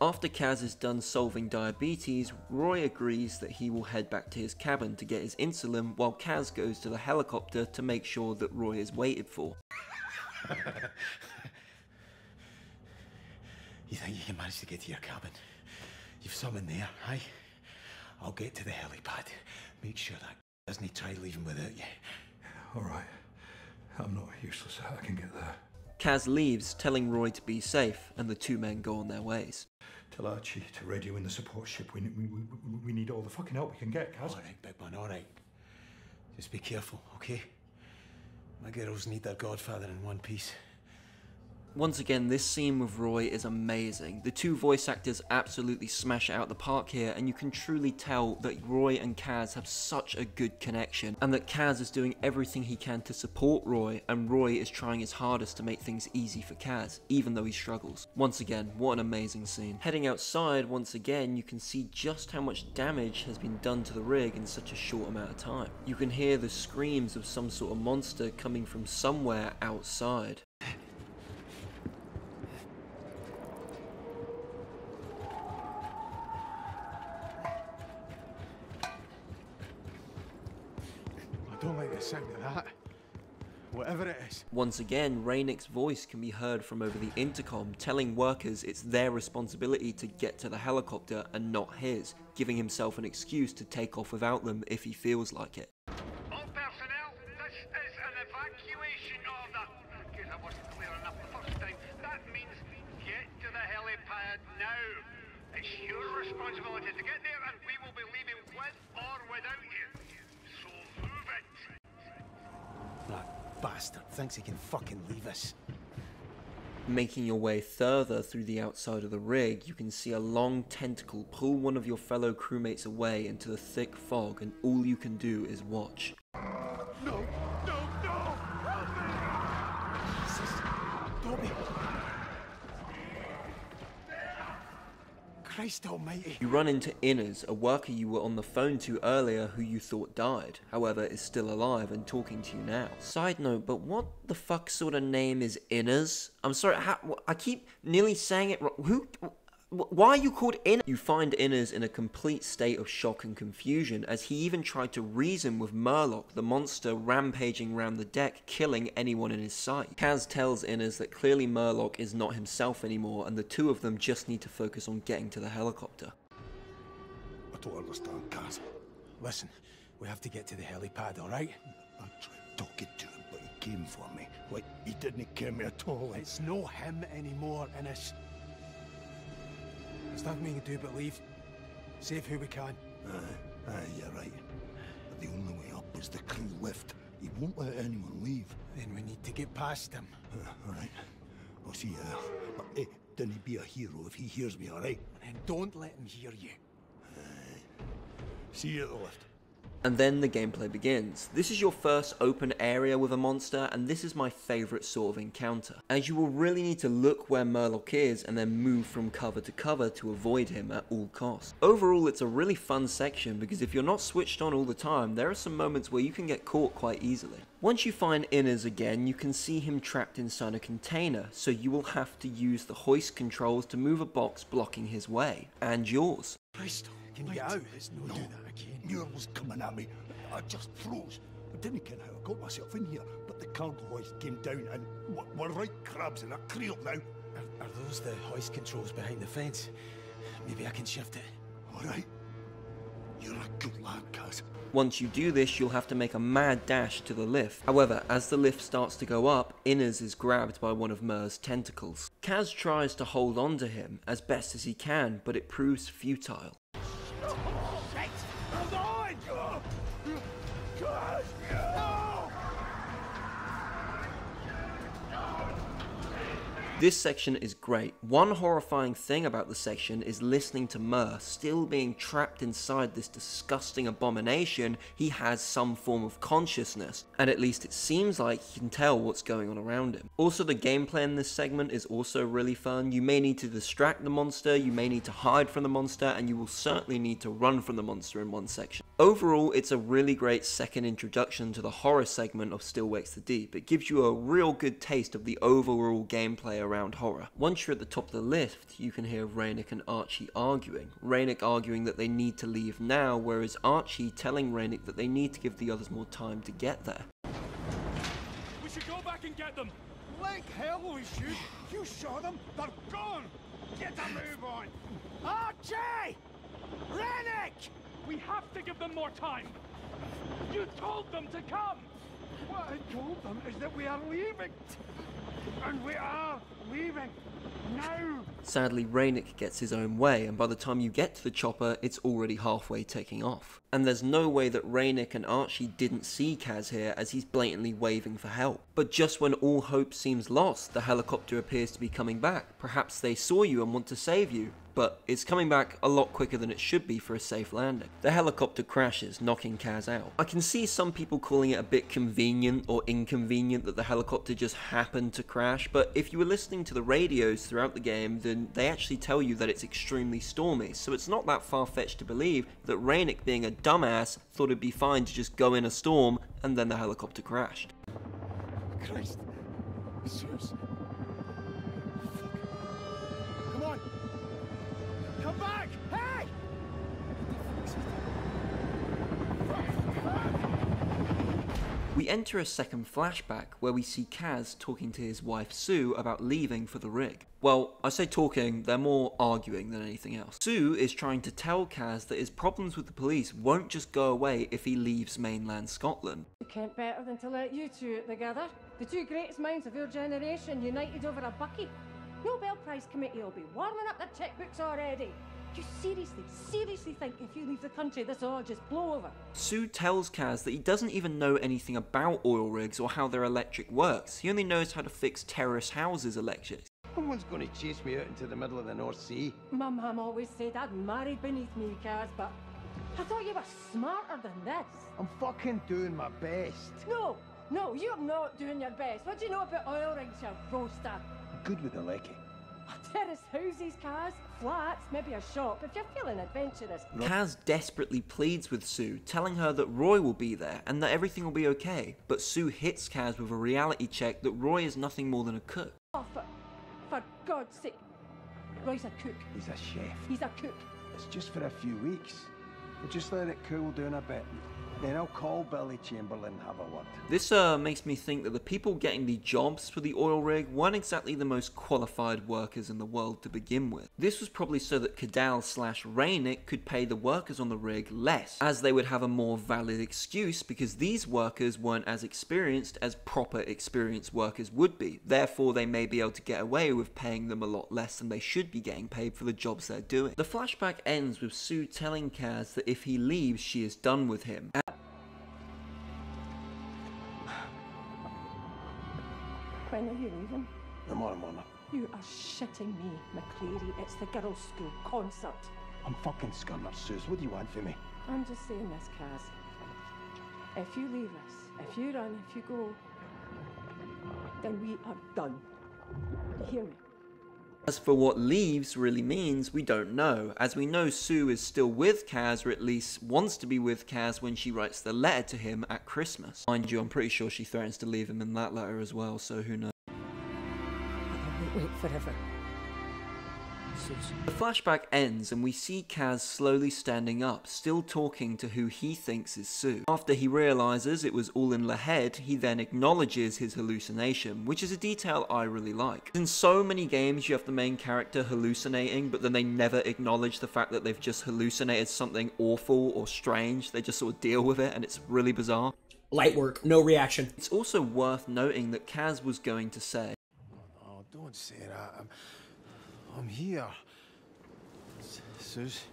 After Kaz is done solving diabetes, Roy agrees that he will head back to his cabin to get his insulin while Kaz goes to the helicopter to make sure that Roy is waited for. <laughs> You think you can manage to get to your cabin? You've someone there, aye? I'll get to the helipad. Make sure that doesn't he try leaving without you. All right. I'm not useless. I can get there. Kaz leaves, telling Roy to be safe, and the two men go on their ways. Tell Archie to radio in the support ship. We, we, we, we need all the fucking help we can get, Kaz. All right, big man, all right. Just be careful, okay? My girls need their godfather in one piece. Once again, this scene with Roy is amazing. The two voice actors absolutely smash out the park here, and you can truly tell that Roy and Kaz have such a good connection, and that Kaz is doing everything he can to support Roy, and Roy is trying his hardest to make things easy for Kaz, even though he struggles. Once again, what an amazing scene. Heading outside, once again, you can see just how much damage has been done to the rig in such a short amount of time. You can hear the screams of some sort of monster coming from somewhere outside. Don't like the sound of that. Whatever it is. Once again, Rennick's voice can be heard from over the intercom, telling workers it's their responsibility to get to the helicopter and not his, giving himself an excuse to take off without them if he feels like it. All personnel, this is an evacuation order. In case I wasn't clear enough the first time, that means get to the helipad now. It's your responsibility to get there, and we will be leaving with or without you. That bastard thinks he can fucking leave us. Making your way further through the outside of the rig, you can see a long tentacle pull one of your fellow crewmates away into the thick fog, and all you can do is watch. No, no, no! Jesus. Dobby! Christ almighty. You run into Innes, a worker you were on the phone to earlier who you thought died, however is still alive and talking to you now. Side note, but what the fuck sort of name is Innes? I'm sorry, how, I keep nearly saying it wrong. Who? Why are you called Innes? You find Innes in a complete state of shock and confusion as he even tried to reason with Murloc, the monster rampaging around the deck, killing anyone in his sight. Kaz tells Innes that clearly Murloc is not himself anymore and the two of them just need to focus on getting to the helicopter. I don't understand, Kaz. Listen, we have to get to the helipad, all right? I tried talking to him, but he came for me. Like, he didn't care me at all. It's no him anymore, Innes. There's nothing we can do but leave. Save who we can. Aye, aye, you're right. But the only way up is the crew lift. He won't let anyone leave. Then we need to get past him. Uh, all right. I'll see you there. But hey, don't be a hero if he hears me, all right? And don't let him hear you. Aye. See you at the lift. And then the gameplay begins. This is your first open area with a monster, and this is my favourite sort of encounter, as you will really need to look where Murloc is and then move from cover to cover to avoid him at all costs. Overall, it's a really fun section because if you're not switched on all the time, there are some moments where you can get caught quite easily. Once you find Innes again, you can see him trapped inside a container, so you will have to use the hoist controls to move a box blocking his way, and yours. Christ, can you get out? Let's not do that again. Muir was coming at me. I just froze. I didn't care how I got myself in here, but the cargo hoist came down and we're, we're right crabs in a creel now. Are, are those the hoist controls behind the fence? Maybe I can shift it. All right. You're a good lad, Kaz. Once you do this, you'll have to make a mad dash to the lift. However, as the lift starts to go up, Innes is grabbed by one of Muir's tentacles. Kaz tries to hold on to him as best as he can, but it proves futile. This section is great. One horrifying thing about the section is listening to Muir still being trapped inside this disgusting abomination, he has some form of consciousness, and at least it seems like he can tell what's going on around him. Also, the gameplay in this segment is also really fun. You may need to distract the monster, you may need to hide from the monster, and you will certainly need to run from the monster in one section. Overall, it's a really great second introduction to the horror segment of Still Wakes the Deep. It gives you a real good taste of the overall gameplay around horror. Once you're at the top of the lift, you can hear Rennick and Archie arguing. Rennick arguing that they need to leave now, whereas Archie telling Rennick that they need to give the others more time to get there. We should go back and get them. Like hell we should. You saw them. They're gone. Get a move on. Archie! Rennick! We have to give them more time. You told them to come. What I told them is that we are leaving. And we are leaving. Now. Sadly, Rennick gets his own way, and by the time you get to the chopper, it's already halfway taking off. And there's no way that Rennick and Archie didn't see Kaz here as he's blatantly waving for help. But just when all hope seems lost, the helicopter appears to be coming back. Perhaps they saw you and want to save you, but it's coming back a lot quicker than it should be for a safe landing. The helicopter crashes, knocking Kaz out. I can see some people calling it a bit convenient or inconvenient that the helicopter just happened to crash, but if you were listening to the radios throughout the game, then they actually tell you that it's extremely stormy, so it's not that far-fetched to believe that Rennick being a dumbass thought it'd be fine to just go in a storm and then the helicopter crashed. Christ. Come Come back. Hey! We enter a second flashback where we see Kaz talking to his wife Sue about leaving for the rig. Well, I say talking, they're more arguing than anything else. Sue is trying to tell Kaz that his problems with the police won't just go away if he leaves mainland Scotland. You can't better than to let you two together. The two greatest minds of your generation united over a bucket. Nobel Prize committee will be warming up their checkbooks already. You seriously, seriously think if you leave the country this will all just blow over? Sue tells Kaz that he doesn't even know anything about oil rigs or how their electric works. He only knows how to fix terrace houses electric. No one's going to chase me out into the middle of the North Sea. My mum always said I'd married beneath me, Kaz, but I thought you were smarter than this. I'm fucking doing my best. No, no, you're not doing your best. What do you know about oil rigs, you roaster? Good with the lecky. Terrace houses, Kaz, flats, maybe a shop, if you're feeling adventurous. Kaz desperately pleads with Sue, telling her that Roy will be there and that everything will be okay. But Sue hits Kaz with a reality check that Roy is nothing more than a cook. Oh, for, for God's sake. Roy's a cook. He's a chef. He's a cook. It's just for a few weeks. We'll just let it cool down a bit. Then I'll call Billy Chamberlain have a word. This uh, makes me think that the people getting the jobs for the oil rig weren't exactly the most qualified workers in the world to begin with. This was probably so that Cadal slash Rennick could pay the workers on the rig less, as they would have a more valid excuse because these workers weren't as experienced as proper experienced workers would be. Therefore, they may be able to get away with paying them a lot less than they should be getting paid for the jobs they're doing. The flashback ends with Sue telling Kaz that if he leaves, she is done with him. When are you leaving? Tomorrow morning. You are shitting me, McLeary. It's the girls' school concert. I'm fucking scunner, Suze. What do you want from me? I'm just saying this, Kaz. If you leave us, if you run, if you go, then we are done. You hear me? As for what leaves really means, we don't know, as we know Sue is still with Kaz, or at least wants to be with Kaz when she writes the letter to him at Christmas. Mind you, I'm pretty sure she threatens to leave him in that letter as well, so who knows. I won't wait forever. The flashback ends and we see Kaz slowly standing up, still talking to who he thinks is Sue. After he realizes it was all in the head, he then acknowledges his hallucination, which is a detail I really like. In so many games you have the main character hallucinating, but then they never acknowledge the fact that they've just hallucinated something awful or strange, they just sort of deal with it and it's really bizarre. Light work, no reaction. It's also worth noting that Kaz was going to say, Oh, don't say that. I'm, I'm here. Suze.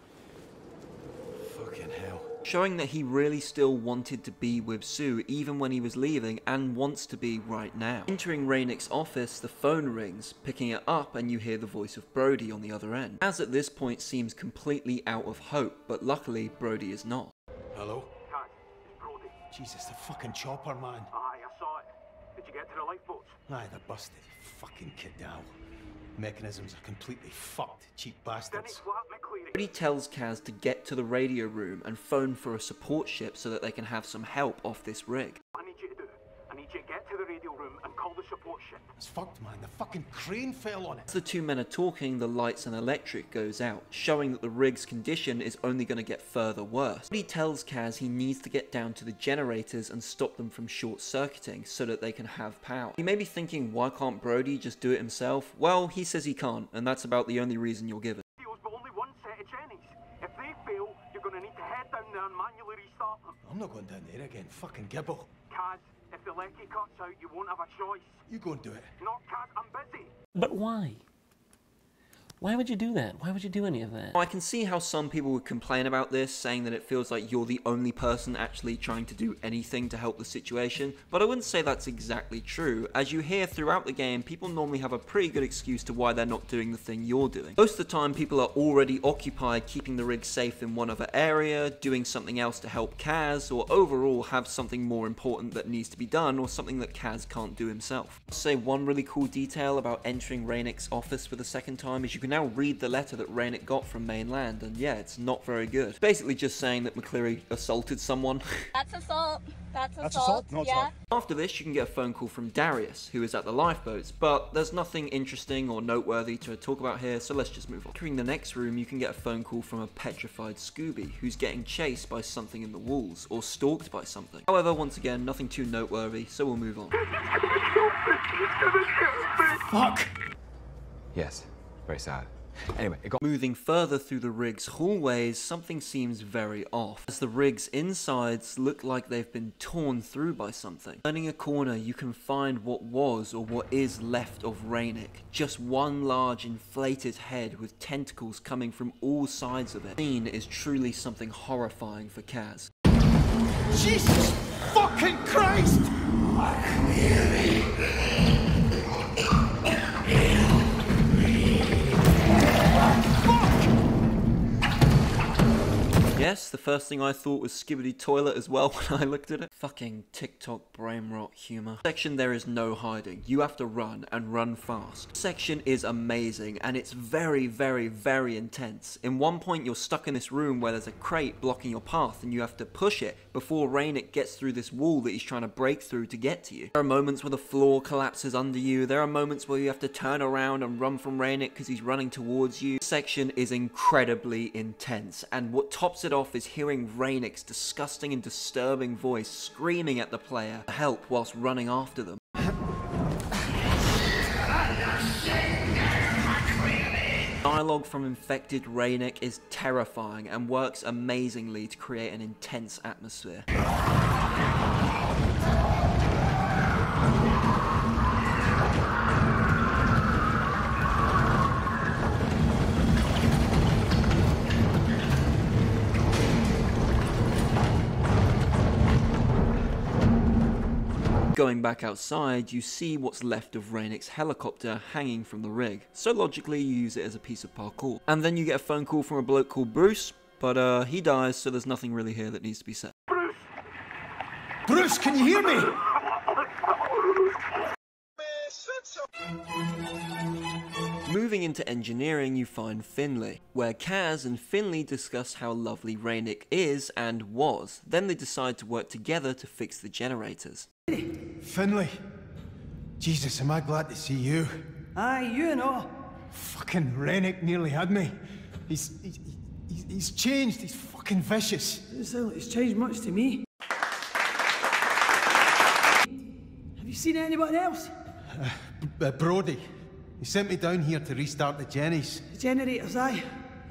Fucking hell. showing that he really still wanted to be with Sue even when he was leaving and wants to be right now. Entering Rennick's office, the phone rings, picking it up and you hear the voice of Brodie on the other end. As at this point seems completely out of hope, but luckily Brodie is not. Hello? Kaz, it's Brodie. Jesus, the fucking chopper, man. Aye, I saw it. Did you get to the lifeboats? Aye, they're busted. Fucking Cadal. Mechanisms are completely fucked, cheap bastards. Brodie tells Kaz to get to the radio room and phone for a support ship so that they can have some help off this rig. I need you to do. I need you to the radio room and call the support ship. It's fucked, man. The fucking crane fell on it. As the two men are talking, the lights and electric goes out, showing that the rig's condition is only going to get further worse. Brodie tells Kaz he needs to get down to the generators and stop them from short-circuiting so that they can have power. You may be thinking, why can't Brodie just do it himself? Well, he says he can't, and that's about the only reason you'll give it. There's but only one set of Jennies. If they fail, you're going to need to head down there and manually restart them. I'm not going down there again. Fucking Gibble. Kaz, if the lecky cuts out, you won't have a choice. You go and do it. Not Kaz, I'm busy. But why? Why would you do that? Why would you do any of that? I can see how some people would complain about this, saying that it feels like you're the only person actually trying to do anything to help the situation, but I wouldn't say that's exactly true. As you hear throughout the game, people normally have a pretty good excuse to why they're not doing the thing you're doing. Most of the time, people are already occupied keeping the rig safe in one other area, doing something else to help Kaz, or overall have something more important that needs to be done, or something that Kaz can't do himself. I'll say one really cool detail about entering Rennick's office for the second time is you can now read the letter that Rennick got from mainland, and yeah, it's not very good. Basically just saying that McLeary assaulted someone. <laughs> That's assault. That's assault. That's assault, not yeah. assault. After this, you can get a phone call from Darius, who is at the lifeboats, but there's nothing interesting or noteworthy to talk about here, so let's just move on. Entering the next room, you can get a phone call from a petrified Scooby, who's getting chased by something in the walls, or stalked by something. However, once again, nothing too noteworthy, so we'll move on. Fuck! Yes, very sad. Anyway, it got. Moving further through the rig's hallways, something seems very off, as the rig's insides look like they've been torn through by something. Turning a corner, you can find what was or what is left of Rennick. Just one large inflated head with tentacles coming from all sides of it. The scene is truly something horrifying for Kaz. Jesus fucking Christ! Yes, the first thing I thought was Skibidi Toilet as well <laughs> when I looked at it. Fucking TikTok brain rot humour. Section there is no hiding. You have to run, and run fast. Section is amazing, and it's very, very, very intense. In one point, you're stuck in this room where there's a crate blocking your path, and you have to push it before Rennick gets through this wall that he's trying to break through to get to you. There are moments where the floor collapses under you. There are moments where you have to turn around and run from Rennick because he's running towards you. Section is incredibly intense, and what tops it off is hearing Rennick's disgusting and disturbing voice screaming at the player for help whilst running after them. Dialogue from infected Rennick is terrifying and works amazingly to create an intense atmosphere. Going back outside, you see what's left of Rennick's helicopter hanging from the rig, so logically you use it as a piece of parkour. And then you get a phone call from a bloke called Bruce, but uh, he dies, so there's nothing really here that needs to be said. Bruce, Bruce, can you hear me? Moving into engineering, you find Finlay, where Kaz and Finlay discuss how lovely Rennick is and was. Then they decide to work together to fix the generators. Finlay. Jesus, am I glad to see you. Aye, you know. Fucking Rennick nearly had me. He's, he's, he's, he's changed. He's fucking vicious. Doesn't sound like it's changed much to me. Have you seen anyone else? Uh, B- uh, Brodie. He sent me down here to restart the Jennies. The generators, aye.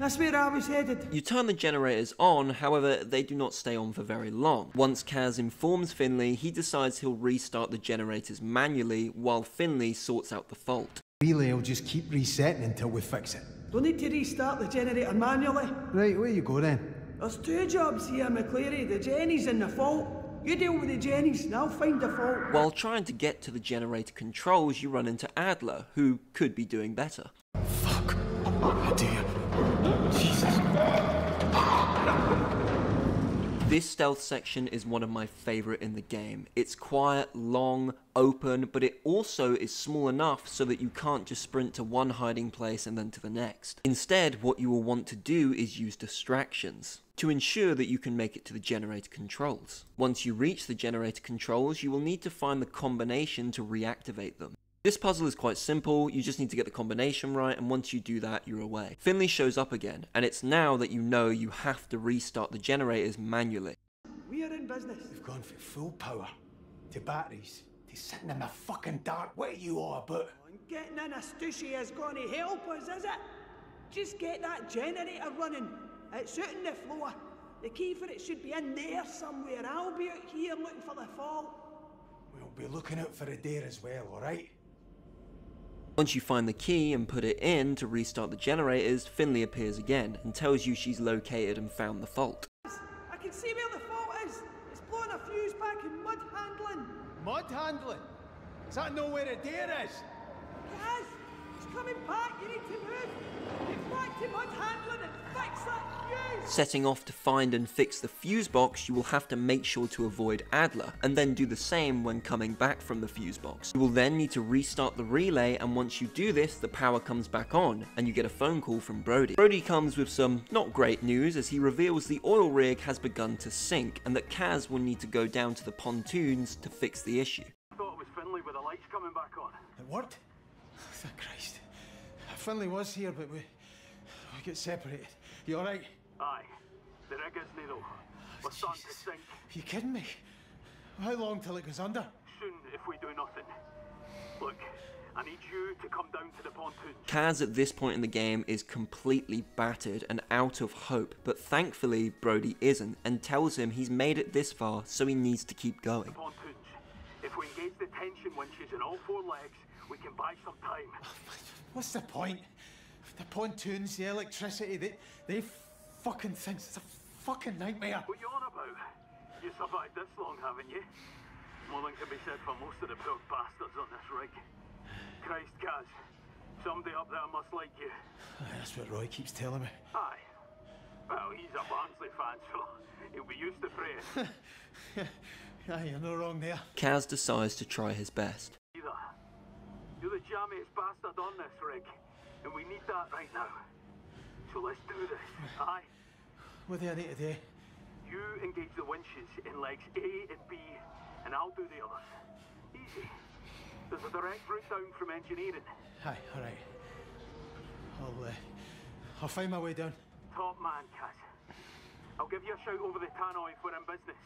That's where I was headed. You turn the generators on, however, they do not stay on for very long. Once Kaz informs Finlay, he decides he'll restart the generators manually while Finlay sorts out the fault. Relay will just keep resetting until we fix it. Don't need to restart the generator manually. Right, where you go then? There's two jobs here, McLeary. The Jennies and the fault. You deal with the Jennies, and I'll find the fault. While trying to get to the generator controls, you run into Adler, who could be doing better. Fuck. Oh dear. This stealth section is one of my favorite in the game. It's quiet, long, open, but it also is small enough so that you can't just sprint to one hiding place and then to the next. Instead, what you will want to do is use distractions to ensure that you can make it to the generator controls. Once you reach the generator controls, you will need to find the combination to reactivate them. This puzzle is quite simple, you just need to get the combination right, and once you do that, you're away. Finlay shows up again, and it's now that you know you have to restart the generators manually. We are in business. We've gone from full power to batteries to sitting in the fucking dark. What are you all about? Oh, and getting in a stushy is going to help us, is it? Just get that generator running. It's out on the floor. The key for it should be in there somewhere. I'll be out here looking for the fault. We'll be looking out for Adair as well, alright? Once you find the key and put it in to restart the generators, Finlay appears again and tells you she's located and found the fault. I can see where the fault is. It's blowing a fuse back in mud handling. Mud handling? Is that know where Adair is? Kaz, Setting off to find and fix the fuse box, you will have to make sure to avoid Adler, and then do the same when coming back from the fuse box. You will then need to restart the relay, and once you do this, the power comes back on, and you get a phone call from Brodie. Brodie comes with some not great news as he reveals the oil rig has begun to sink, and that Kaz will need to go down to the pontoons to fix the issue. I thought it was Finlay with the lights coming back on. It worked? Thank Christ. Finlay was here, but we, we get separated. You alright? Aye. The rig is needle. We're starting to sink. Are you kidding me? How long till it goes under? Soon, if we do nothing. Look, I need you to come down to the pontoon. Kaz at this point in the game is completely battered and out of hope, but thankfully Brodie isn't and tells him he's made it this far so he needs to keep going. Pontoons. If we engage the tension winches in all four legs, we can buy some time. What's the point? The pontoons, the electricity, they, they fucking things. It's a fucking nightmare. What you on about? You survived this long, haven't you? More than can be said for most of the poor bastards on this rig. Christ, Kaz. Somebody up there must like you. That's what Roy keeps telling me. Aye. Well, he's a Barnsley fan, so he'll be used to praise. <laughs> Aye, you're no wrong there. Kaz decides to try his best. Either. You're the jammiest bastard on this rig, and we need that right now. So let's do this, aye? What do I need to do? You engage the winches in legs A and B, and I'll do the others. Easy. There's a direct route down from engineering. Aye, alright. I'll, uh, I'll find my way down. Top man, Kaz. I'll give you a shout over the tannoy if we're in business.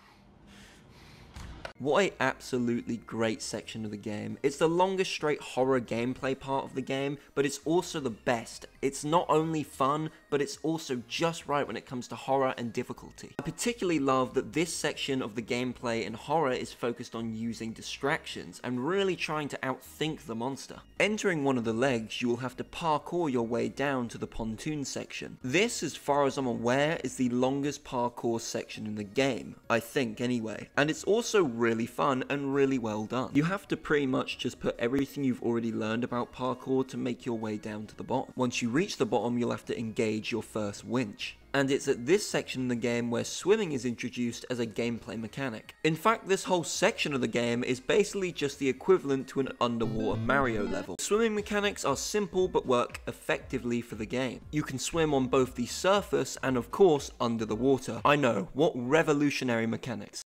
What a absolutely great section of the game. It's the longest straight horror gameplay part of the game, but it's also the best. It's not only fun, but it's also just right when it comes to horror and difficulty. I particularly love that this section of the gameplay in horror is focused on using distractions and really trying to outthink the monster. Entering one of the legs, you will have to parkour your way down to the pontoon section. This, as far as I'm aware, is the longest parkour section in the game, I think anyway, and it's also really fun and really well done. You have to pretty much just put everything you've already learned about parkour to make your way down to the bottom. Once you reach the bottom, you'll have to engage your first winch. And it's at this section in the game where swimming is introduced as a gameplay mechanic. In fact, this whole section of the game is basically just the equivalent to an underwater Mario level. Swimming mechanics are simple but work effectively for the game. You can swim on both the surface and of course under the water. I know, what revolutionary mechanics.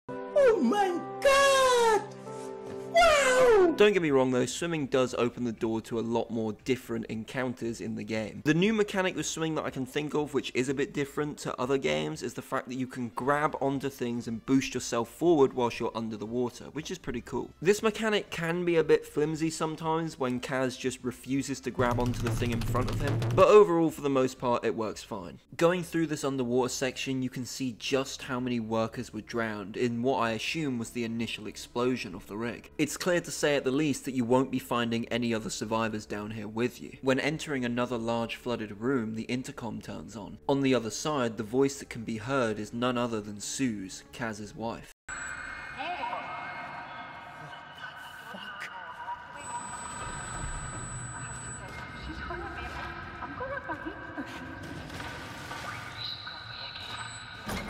Oh my god! Don't get me wrong though, swimming does open the door to a lot more different encounters in the game. The new mechanic with swimming that I can think of, which is a bit different to other games, is the fact that you can grab onto things and boost yourself forward whilst you're under the water, which is pretty cool. This mechanic can be a bit flimsy sometimes when Kaz just refuses to grab onto the thing in front of him, but overall for the most part it works fine. Going through this underwater section, you can see just how many workers were drowned in what I assume was the initial explosion of the rig. It's clear to say at the least that you won't be finding any other survivors down here with you. When entering another large flooded room, the intercom turns on. On the other side, the voice that can be heard is none other than Suze, Kaz's wife.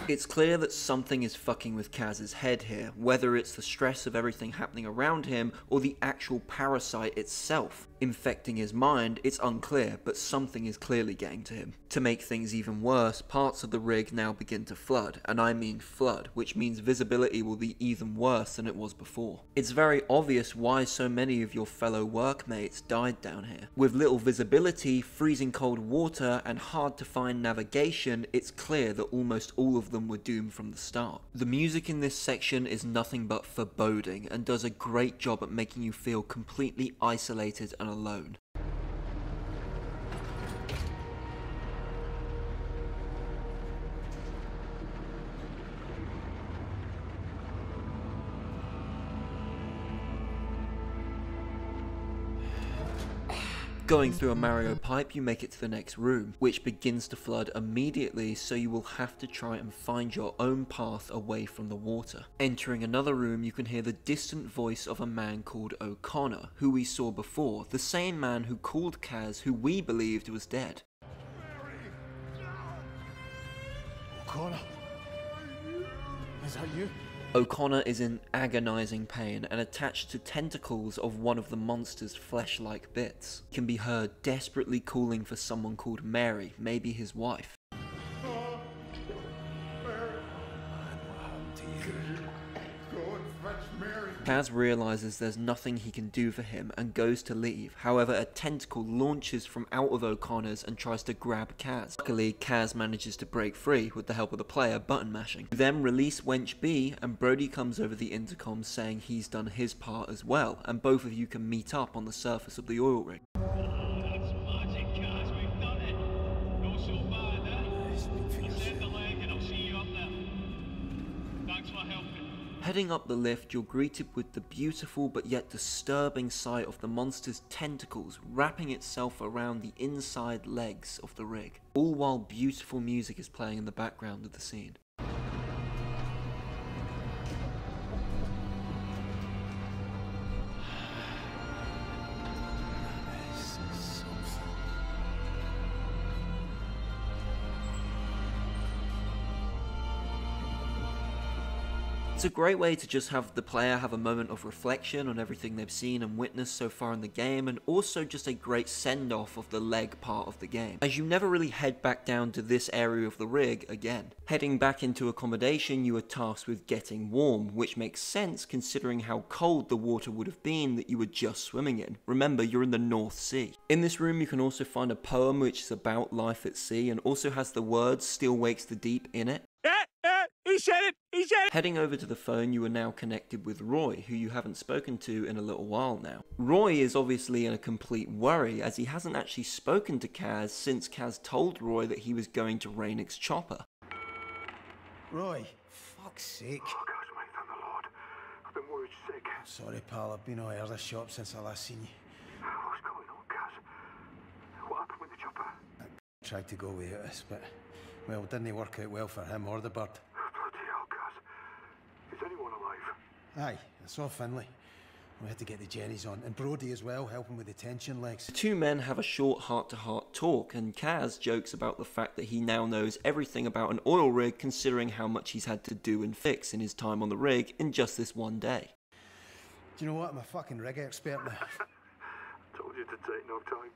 It's clear that something is fucking with Kaz's head here, whether it's the stress of everything happening around him or the actual parasite itself infecting his mind, it's unclear, but something is clearly getting to him. To make things even worse, parts of the rig now begin to flood, and I mean flood, which means visibility will be even worse than it was before. It's very obvious why so many of your fellow workmates died down here. With little visibility, freezing cold water, and hard to find navigation, it's clear that almost all of them were doomed from the start. The music in this section is nothing but foreboding, and does a great job at making you feel completely isolated and alone. Going through a Mario pipe, you make it to the next room, which begins to flood immediately, so you will have to try and find your own path away from the water. Entering another room, you can hear the distant voice of a man called O'Connor, who we saw before, the same man who called Kaz, who we believed was dead. O'Connor? Is that you? O'Connor is in agonizing pain and attached to tentacles of one of the monster's flesh-like bits. He can be heard desperately calling for someone called Mary, maybe his wife. Kaz realizes there's nothing he can do for him and goes to leave. However, a tentacle launches from out of O'Connor's and tries to grab Kaz. Luckily, Kaz manages to break free with the help of the player button mashing. Then release Winch B and Brody comes over the intercom saying he's done his part as well and both of you can meet up on the surface of the oil rig. Heading up the lift, you're greeted with the beautiful but yet disturbing sight of the monster's tentacles wrapping itself around the inside legs of the rig, all while beautiful music is playing in the background of the scene. A great way to just have the player have a moment of reflection on everything they've seen and witnessed so far in the game, and also just a great send off of the leg part of the game, as you never really head back down to this area of the rig again. Heading back into accommodation, you are tasked with getting warm, which makes sense considering how cold the water would have been that you were just swimming in. Remember, you're in the North Sea. In this room, you can also find a poem which is about life at sea and also has the words Still Wakes the Deep in it. Eh, eh, he said it! He said! Heading over to the phone, you are now connected with Roy, who you haven't spoken to in a little while now. Roy is obviously in a complete worry, as he hasn't actually spoken to Kaz since Kaz told Roy that he was going to Rennick's chopper. Roy, fuck's sake. Oh, gosh, mate, thank the Lord. I've been worried sick. Sorry, pal, I've been out of the shop since I last seen you. What's going on, Kaz? What happened with the chopper? Tried to go without us, but, well, didn't they work out well for him or the bird. Bloody hell, Kaz. Is anyone alive? Aye, I saw Finlay. We had to get the Jennies on, and Brodie as well, helping with the tension legs. The two men have a short heart to heart talk, and Kaz jokes about the fact that he now knows everything about an oil rig considering how much he's had to do and fix in his time on the rig in just this one day. Do you know what? I'm a fucking rig expert now. <laughs> Told you to take no time.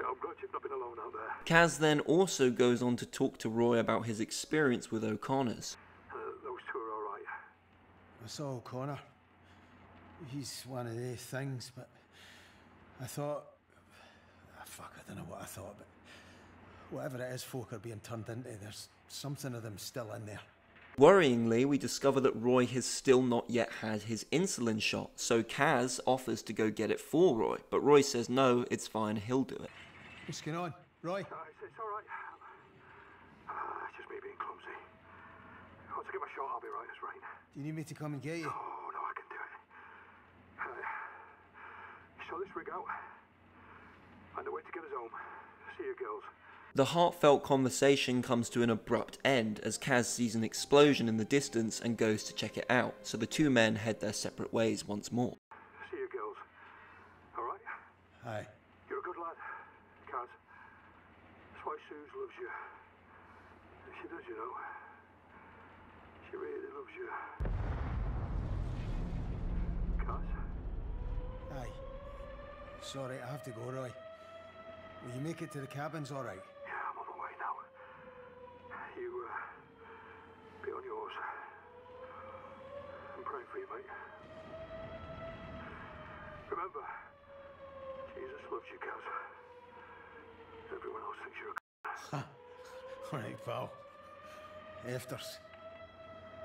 I'm glad you've not been alone out there. Kaz then also goes on to talk to Roy about his experience with O'Connor's. Uh, those two are all right. I saw O'Connor. He's one of these things, but I thought. Ah, fuck, I don't know what I thought, but whatever it is folk are being turned into, there's something of them still in there. Worryingly, we discover that Roy has still not yet had his insulin shot, so Kaz offers to go get it for Roy, but Roy says no, it's fine, he'll do it. What's going on? Roy? Uh, it's, it's all right. Uh, it's just me being clumsy. Once I get my shot, I'll be right as rain. Do you need me to come and get you? Oh, no, I can do it. Uh, you saw this rig out? Find a way to get us home. See you, girls. The heartfelt conversation comes to an abrupt end as Kaz sees an explosion in the distance and goes to check it out, so the two men head their separate ways once more. See you, girls. All right? Aye. You're a good lad, Kaz. That's why Suze loves you. She does, you know. Really loves you. Kaz? Aye. Sorry, I have to go, Roy. Will you make it to the cabins all right? Yeah, I'm on the way now. You, uh, be on yours. I'm praying for you, mate. Remember, Jesus loves you, Kaz. Everyone else thinks you're a All <laughs> right, pal. Afters.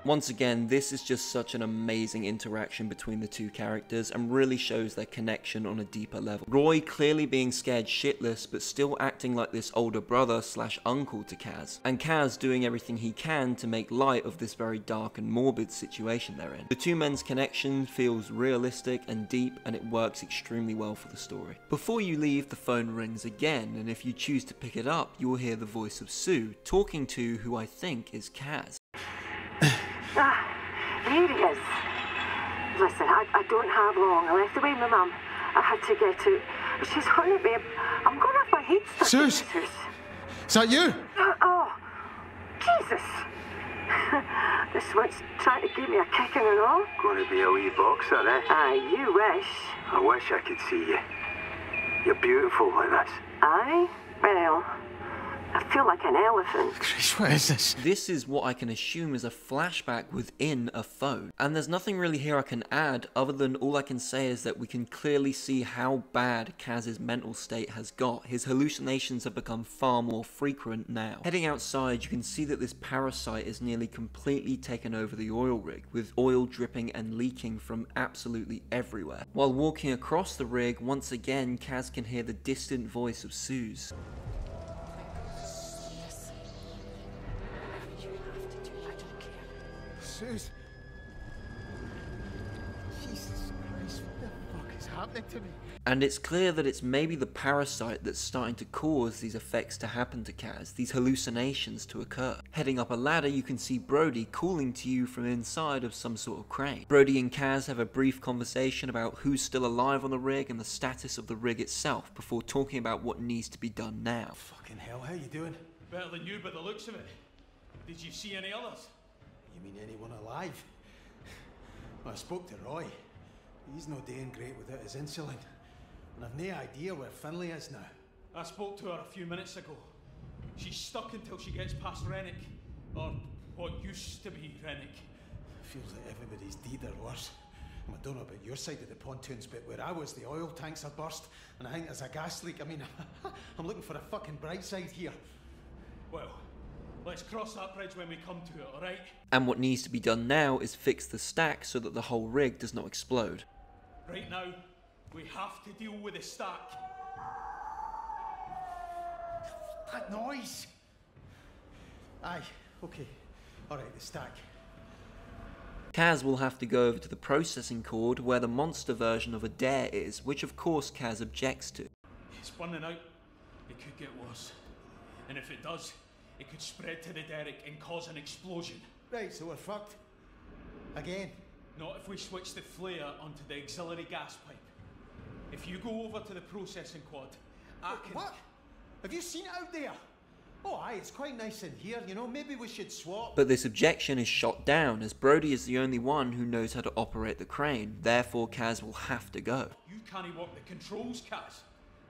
Once again, this is just such an amazing interaction between the two characters and really shows their connection on a deeper level. Roy clearly being scared shitless but still acting like this older brother slash uncle to Kaz, and Kaz doing everything he can to make light of this very dark and morbid situation they're in. The two men's connection feels realistic and deep and it works extremely well for the story. Before you leave, the phone rings again and if you choose to pick it up, you will hear the voice of Sue talking to who I think is Kaz. <laughs> Ah, here he is. Listen, I, I don't have long. I left away my mum. I had to get out. She's honey, babe. I'm going to have my head stuck. Sus! Is that you? Uh, oh, Jesus. <laughs> this one's trying to give me a kicking and all. Gonna be a wee boxer, eh? Aye, you wish. I wish I could see you. You're beautiful like this. Aye? Well, I feel like an elephant. Chris, what is this? This is what I can assume is a flashback within a phone. And there's nothing really here I can add other than all I can say is that we can clearly see how bad Kaz's mental state has got. His hallucinations have become far more frequent now. Heading outside, you can see that this parasite is nearly completely taken over the oil rig, with oil dripping and leaking from absolutely everywhere. While walking across the rig, once again, Kaz can hear the distant voice of Suze. Sus. Jesus Christ, what the fuck is happening to me? And it's clear that it's maybe the parasite that's starting to cause these effects to happen to Kaz, these hallucinations to occur. Heading up a ladder, you can see Brodie calling to you from inside of some sort of crane. Brodie and Kaz have a brief conversation about who's still alive on the rig and the status of the rig itself before talking about what needs to be done now. Fucking hell, how you doing? Better than you by the looks of it. Did you see any others? You mean anyone alive? Well, I spoke to Roy. He's not doing great without his insulin. And I've no idea where Finlay is now. I spoke to her a few minutes ago. She's stuck until she gets past Rennick. Or what used to be Rennick. Feels like everybody's dead or worse. I don't know about your side of the pontoons, but where I was, the oil tanks are burst, and I think there's a gas leak. I mean, <laughs> I'm looking for a fucking bright side here. Well, let's cross that bridge when we come to it, alright? And what needs to be done now is fix the stack so that the whole rig does not explode. Right now, we have to deal with the stack. That noise! Aye, okay. Alright, the stack. Kaz will have to go over to the processing quad where the monster version of Adair is, which of course Kaz objects to. It's burning out. It could get worse. And if it does, it could spread to the derrick and cause an explosion. Right, so we're fucked. Again. Not if we switch the flare onto the auxiliary gas pipe. If you go over to the processing quad, I can. What? Have you seen it out there? Oh, aye, it's quite nice in here, you know. Maybe we should swap. But this objection is shot down as Brodie is the only one who knows how to operate the crane, therefore Kaz will have to go. You can't work the controls, Kaz.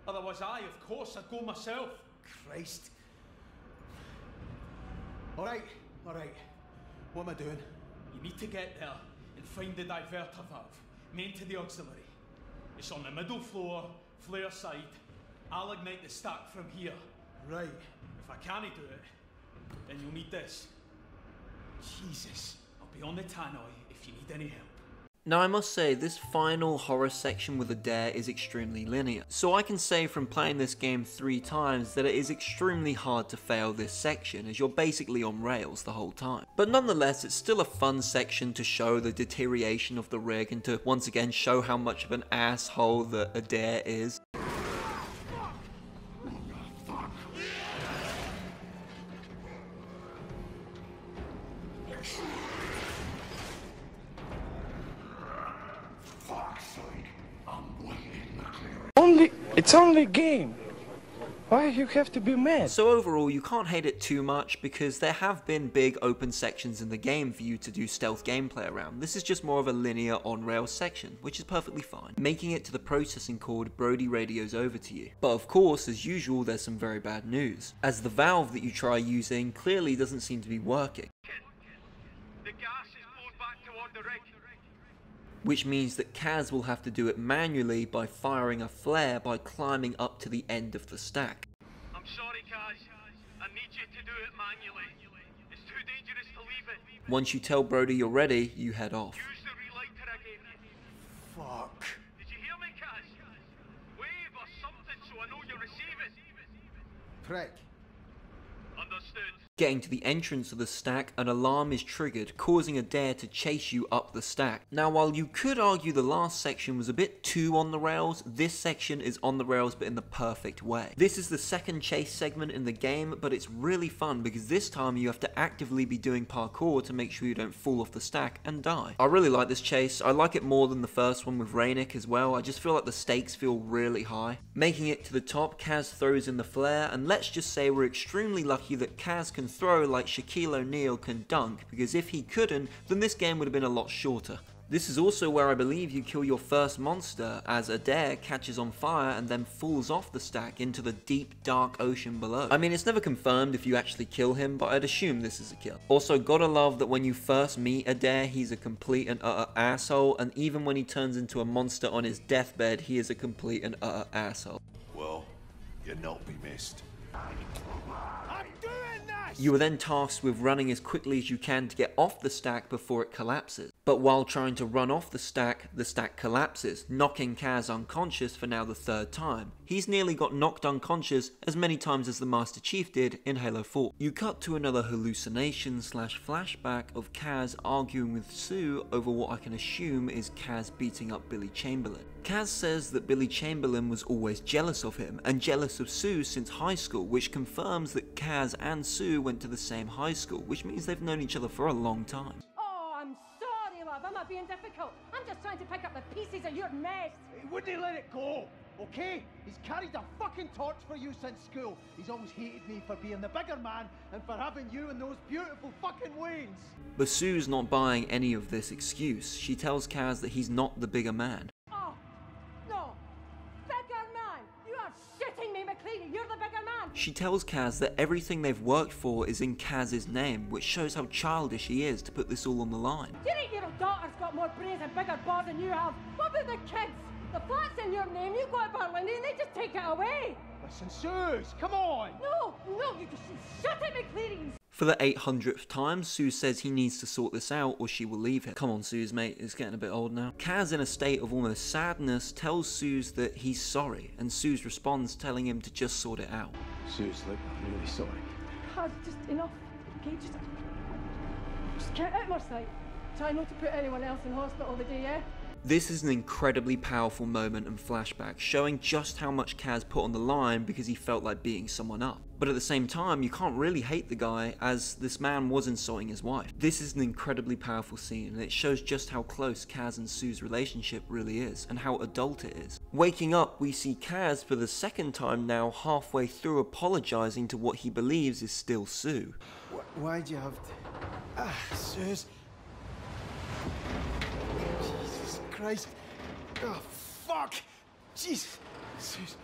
Otherwise, I, of course, I'd go myself. Christ. Alright, alright. What am I doing? You need to get there and find the diverter valve, main to the auxiliary. It's on the middle floor, flare side. I'll ignite the stack from here. Right. If I can't do it, then you'll need this. Jesus. I'll be on the tannoy if you need any help. Now I must say, this final horror section with Adair is extremely linear, so I can say from playing this game three times that it is extremely hard to fail this section as you're basically on rails the whole time. But nonetheless, it's still a fun section to show the deterioration of the rig and to once again show how much of an asshole that Adair is. It's only a game. Why you have to be mad? So overall, you can't hate it too much because there have been big open sections in the game for you to do stealth gameplay around. This is just more of a linear on-rails section, which is perfectly fine. Making it to the processing quad, Brodie radios over to you. But of course, as usual, there's some very bad news, as the valve that you try using clearly doesn't seem to be working. The gas is blown back toward the rig. Which means that Kaz will have to do it manually by firing a flare by climbing up to the end of the stack. I'm sorry, Kaz. I need you to do it manually. It's too dangerous to leave it. Once you tell Brodie you're ready, you head off. Use the relighter again. Fuck. Did you hear me, Kaz? Wave or something so I know you receive it. Prick. Getting to the entrance of the stack, an alarm is triggered, causing Adair to chase you up the stack. Now, while you could argue the last section was a bit too on the rails, this section is on the rails but in the perfect way. This is the second chase segment in the game, but it's really fun because this time you have to actively be doing parkour to make sure you don't fall off the stack and die. I really like this chase. I like it more than the first one with Rennick as well. I just feel like the stakes feel really high. Making it to the top, Kaz throws in the flare, and let's just say we're extremely lucky that Kaz can throw like Shaquille O'Neal can dunk, because if he couldn't, then this game would have been a lot shorter. This is also where I believe you kill your first monster, as Adair catches on fire and then falls off the stack into the deep, dark ocean below. I mean, it's never confirmed if you actually kill him, but I'd assume this is a kill. Also, gotta love that when you first meet Adair, he's a complete and utter asshole, and even when he turns into a monster on his deathbed, he is a complete and utter asshole. Well, you're not be missed. You are then tasked with running as quickly as you can to get off the stack before it collapses. But while trying to run off the stack, the stack collapses, knocking Kaz unconscious for now the third time. He's nearly got knocked unconscious as many times as the Master Chief did in Halo 4. You cut to another hallucination slash flashback of Kaz arguing with Sue over what I can assume is Kaz beating up Billy Chamberlain. Kaz says that Billy Chamberlain was always jealous of him and jealous of Sue since high school, which confirms that Kaz and Sue went to the same high school, which means they've known each other for a long time. Oh, I'm sorry, love. I'm not being difficult. I'm just trying to pick up the pieces of your mess. He wouldn't he let it go, okay? He's carried a fucking torch for you since school. He's always hated me for being the bigger man and for having you in those beautiful fucking wains. But Sue's not buying any of this excuse. She tells Kaz that he's not the bigger man. Oh, no. Bigger man. You are shitting me, McLeary. You're the bigger man. She tells Kaz that everything they've worked for is in Kaz's name, which shows how childish he is to put this all on the line. Your eight-year-old daughter's got more brains and bigger balls than you have. What about the kids? The flat's in your name. You go to Berlin and they just take it away. Listen, Suze, come on. No, no, you just shut it, McLeary. For the 800th time, Sue says he needs to sort this out or she will leave him. Come on, Suze, mate, it's getting a bit old now. Kaz, in a state of almost sadness, tells Suze that he's sorry, and Suze responds telling him to just sort it out. Suze, look, I'm really sorry. God, just enough. Okay, just, just get out of my sight. Try not to put anyone else in hospital the day, yeah? This is an incredibly powerful moment and flashback, showing just how much Kaz put on the line because he felt like beating someone up. But at the same time, you can't really hate the guy as this man was insulting his wife. This is an incredibly powerful scene and it shows just how close Kaz and Sue's relationship really is and how adult it is. Waking up, we see Kaz for the second time now halfway through apologizing to what he believes is still Sue. Wh- Why'd you have to... Ah, Suze. Jesus Christ. Oh, fuck. Jesus. Suze.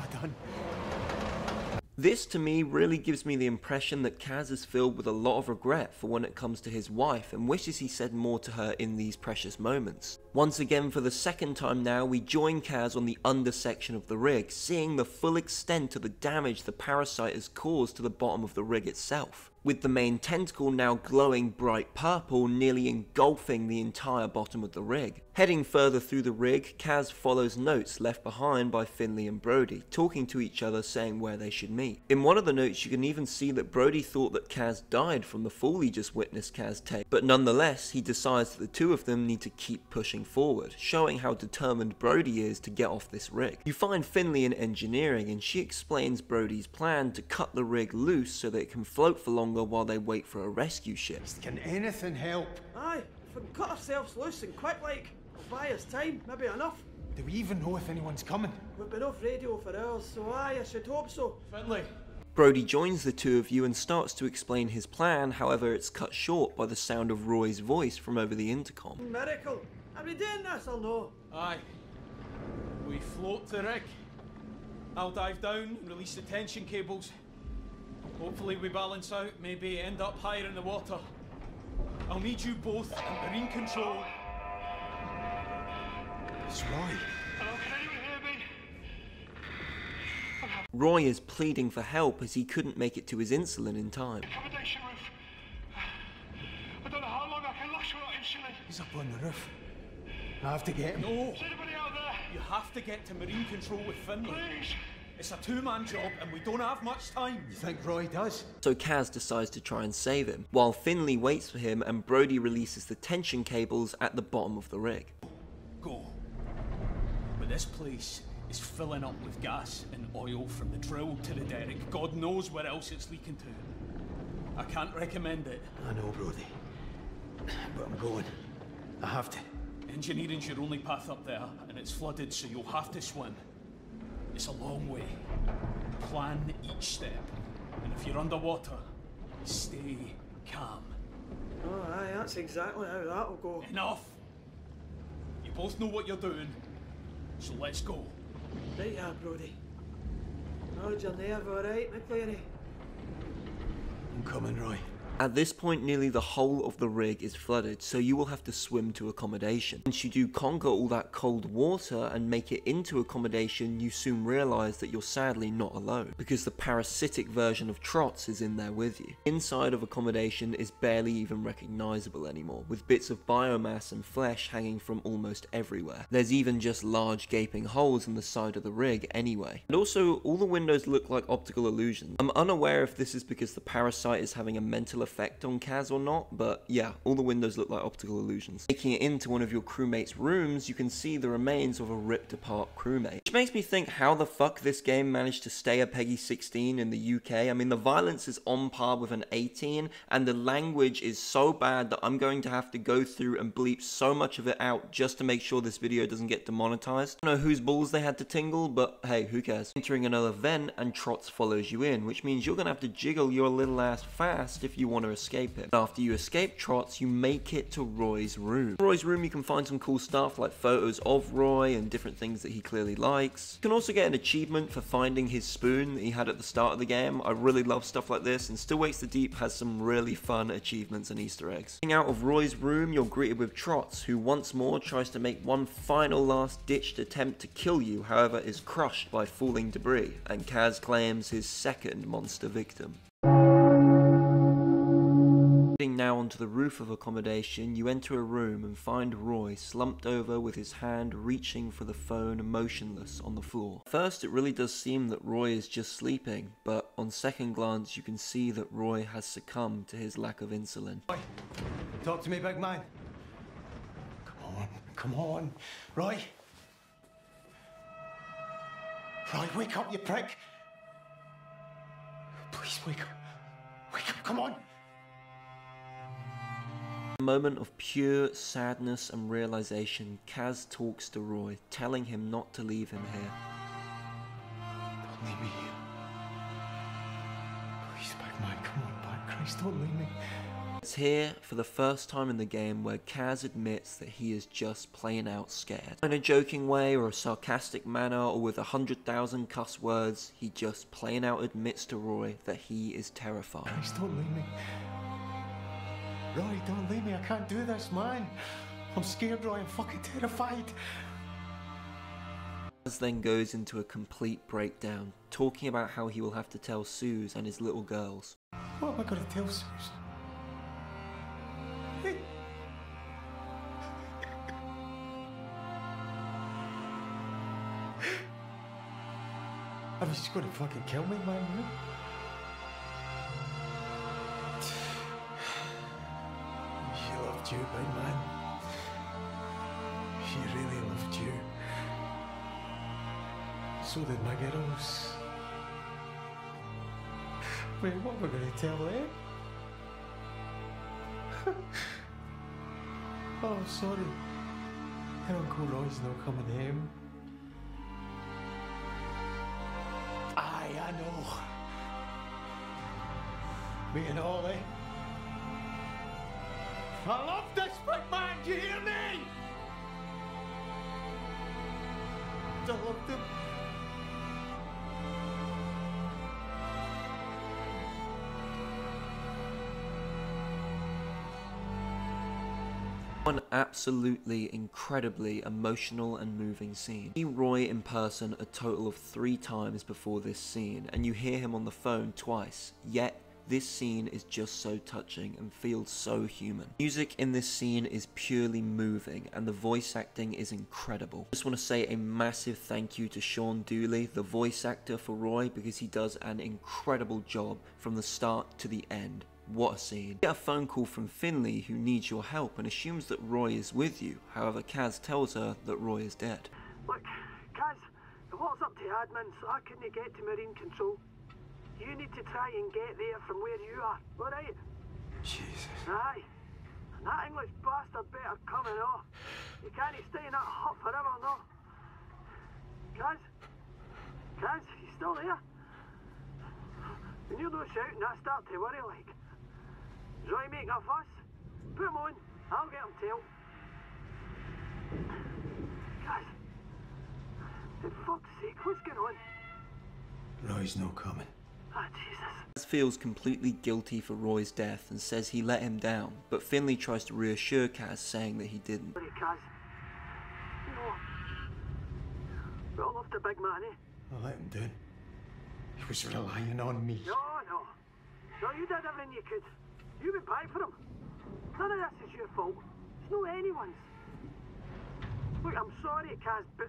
I done? This to me really gives me the impression that Kaz is filled with a lot of regret for when it comes to his wife and wishes he said more to her in these precious moments. Once again for the second time now we join Kaz on the under section of the rig, seeing the full extent of the damage the parasite has caused to the bottom of the rig itself. With the main tentacle now glowing bright purple, nearly engulfing the entire bottom of the rig. Heading further through the rig, Kaz follows notes left behind by Finlay and Brodie, talking to each other saying where they should meet. In one of the notes you can even see that Brodie thought that Kaz died from the fall he just witnessed Kaz take, but nonetheless he decides that the two of them need to keep pushing forward, showing how determined Brodie is to get off this rig. You find Finlay in engineering and she explains Brodie's plan to cut the rig loose so that it can float for longer while they wait for a rescue ship. Can anything help? Aye, if we can cut ourselves loose and quick like, it'll buy us time, maybe enough. Do we even know if anyone's coming? We've been off radio for hours, so aye, I should hope so. Finlay, Brodie joins the two of you and starts to explain his plan, however, it's cut short by the sound of Roy's voice from over the intercom. Miracle. Are we doing this or no? Aye. We float the rig. I'll dive down and release the tension cables. Hopefully we balance out, maybe end up higher in the water. I'll need you both in marine control. It's Roy. Hello, can you hear me? Roy is pleading for help as he couldn't make it to his insulin in time. Accommodation roof. I don't know how long I can last without insulin. He's up on the roof. I have to get him. No! Is anybody out there? You have to get to marine control with Finlay. Please. It's a two-man job and we don't have much time. You think Roy does? So Kaz decides to try and save him, while Finlay waits for him and Brodie releases the tension cables at the bottom of the rig. Go. But this place is filling up with gas and oil from the drill to the derrick. God knows where else it's leaking to. I can't recommend it. I know, Brodie. But I'm going. I have to. Engineering's your only path up there, and it's flooded, so you'll have to swim. It's a long way. Plan each step. And if you're underwater, stay calm. Oh, aye, that's exactly how that'll go. Enough! You both know what you're doing, so let's go. Right, yeah, Brodie. How's your nerve, alright, McLeary? I'm coming, Roy. At this point, nearly the whole of the rig is flooded, so you will have to swim to accommodation. Once you do conquer all that cold water and make it into accommodation, you soon realise that you're sadly not alone, because the parasitic version of Trots is in there with you. Inside of accommodation is barely even recognisable anymore, with bits of biomass and flesh hanging from almost everywhere. There's even just large gaping holes in the side of the rig anyway. And also, all the windows look like optical illusions. I'm unaware if this is because the parasite is having a mental effect on Kaz or not, but yeah, all the windows look like optical illusions. Making it into one of your crewmates' rooms, you can see the remains of a ripped apart crewmate. Which makes me think how the fuck this game managed to stay a PEGI 16 in the UK. I mean, the violence is on par with an 18, and the language is so bad that I'm going to have to go through and bleep so much of it out just to make sure this video doesn't get demonetized. I don't know whose balls they had to tingle, but hey, who cares? Entering another vent and Trots follows you in, which means you're gonna have to jiggle your little ass fast if you want to escape it. After you escape Trots, you make it to Roy's room. In Roy's room, you can find some cool stuff like photos of Roy and different things that he clearly likes. You can also get an achievement for finding his spoon that he had at the start of the game. I really love stuff like this, and Still Wakes the Deep has some really fun achievements and Easter eggs. Getting out of Roy's room, you're greeted with Trots, who once more tries to make one final last-ditched attempt to kill you, however is crushed by falling debris, and Kaz claims his second monster victim. Heading now onto the roof of accommodation, you enter a room and find Roy slumped over with his hand reaching for the phone motionless on the floor. First, it really does seem that Roy is just sleeping, but on second glance, you can see that Roy has succumbed to his lack of insulin. Roy, Talk to me, big man. Come on, come on. Roy. Roy, wake up, you prick. Please wake up. Wake up, come on. A moment of pure sadness and realization, Kaz talks to Roy, telling him not to leave him here. Don't leave me here. Please, man, come on back. Christ, don't leave me. It's here for the first time in the game where Kaz admits that he is just plain out scared. In a joking way or a sarcastic manner or with a hundred thousand cuss words, he just plain out admits to Roy that he is terrified. Christ, don't leave me. Roy, don't leave me. I can't do this, man. I'm scared, Roy. I'm fucking terrified. Kaz then goes into a complete breakdown, talking about how he will have to tell Suze and his little girls. What am I going to tell Suze? <laughs> I mean, she's going to fucking kill me, man. you, big man. She really loved you. So did my girls. Wait, what am I going to tell them? <laughs> oh, sorry. Her Uncle Roy's not coming home. Aye, I know. Me and Ollie. I love do you hear me? I love him. One absolutely incredibly emotional and moving scene. See Roy in person a total of three times before this scene, and you hear him on the phone twice, yet this scene is just so touching and feels so human. Music in this scene is purely moving and the voice acting is incredible. Just want to say a massive thank you to Sean Dooley, the voice actor for Roy, because he does an incredible job from the start to the end. What a scene. You get a phone call from Finlay who needs your help and assumes that Roy is with you. However, Kaz tells her that Roy is dead. Look, Kaz, water's up to admin, so I couldn't get to Marine Control. You need to try and get there from where you are, alright? Jesus. Aye. And that English bastard better come and off. You can't stay in that hut forever, no. Kaz? Kaz, you still there? When you're no shouting, I start to worry like. Roy making a fuss? Put him on. I'll get him tailed. Kaz. For fuck's sake, what's going on? Roy's no coming. Ah, Jesus. Feels completely guilty for Roy's death and says he let him down, but Finlay tries to reassure Kaz saying that he didn't. Sorry, Kaz. No. We all love the big man, eh? I let him down. He was relying on me. No, no. No, you did everything you could. You went back for him. None of this is your fault. It's no anyone's. Look, I'm sorry, Kaz, but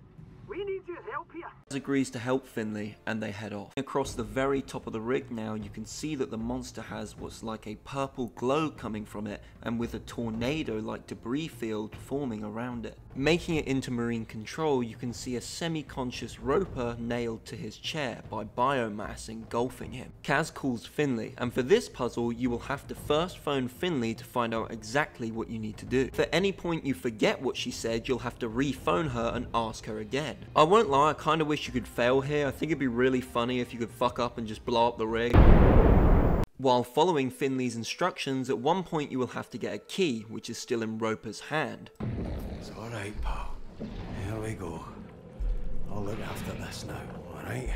we need your help here. Agrees to help Finlay and they head off. Across the very top of the rig now you can see that the monster has what's like a purple glow coming from it and with a tornado like debris field forming around it. Making it into marine control you can see a semi-conscious Roper nailed to his chair by biomass engulfing him. Kaz calls Finlay and for this puzzle you will have to first phone Finlay to find out exactly what you need to do. If at any point you forget what she said you'll have to re-phone her and ask her again. I won't lie, I kinda wish you could fail here. I think it'd be really funny if you could fuck up and just blow up the rig. While following Finlay's instructions, at one point you will have to get a key, which is still in Roper's hand. It's alright, pal. Here we go. I'll look after this now, alright?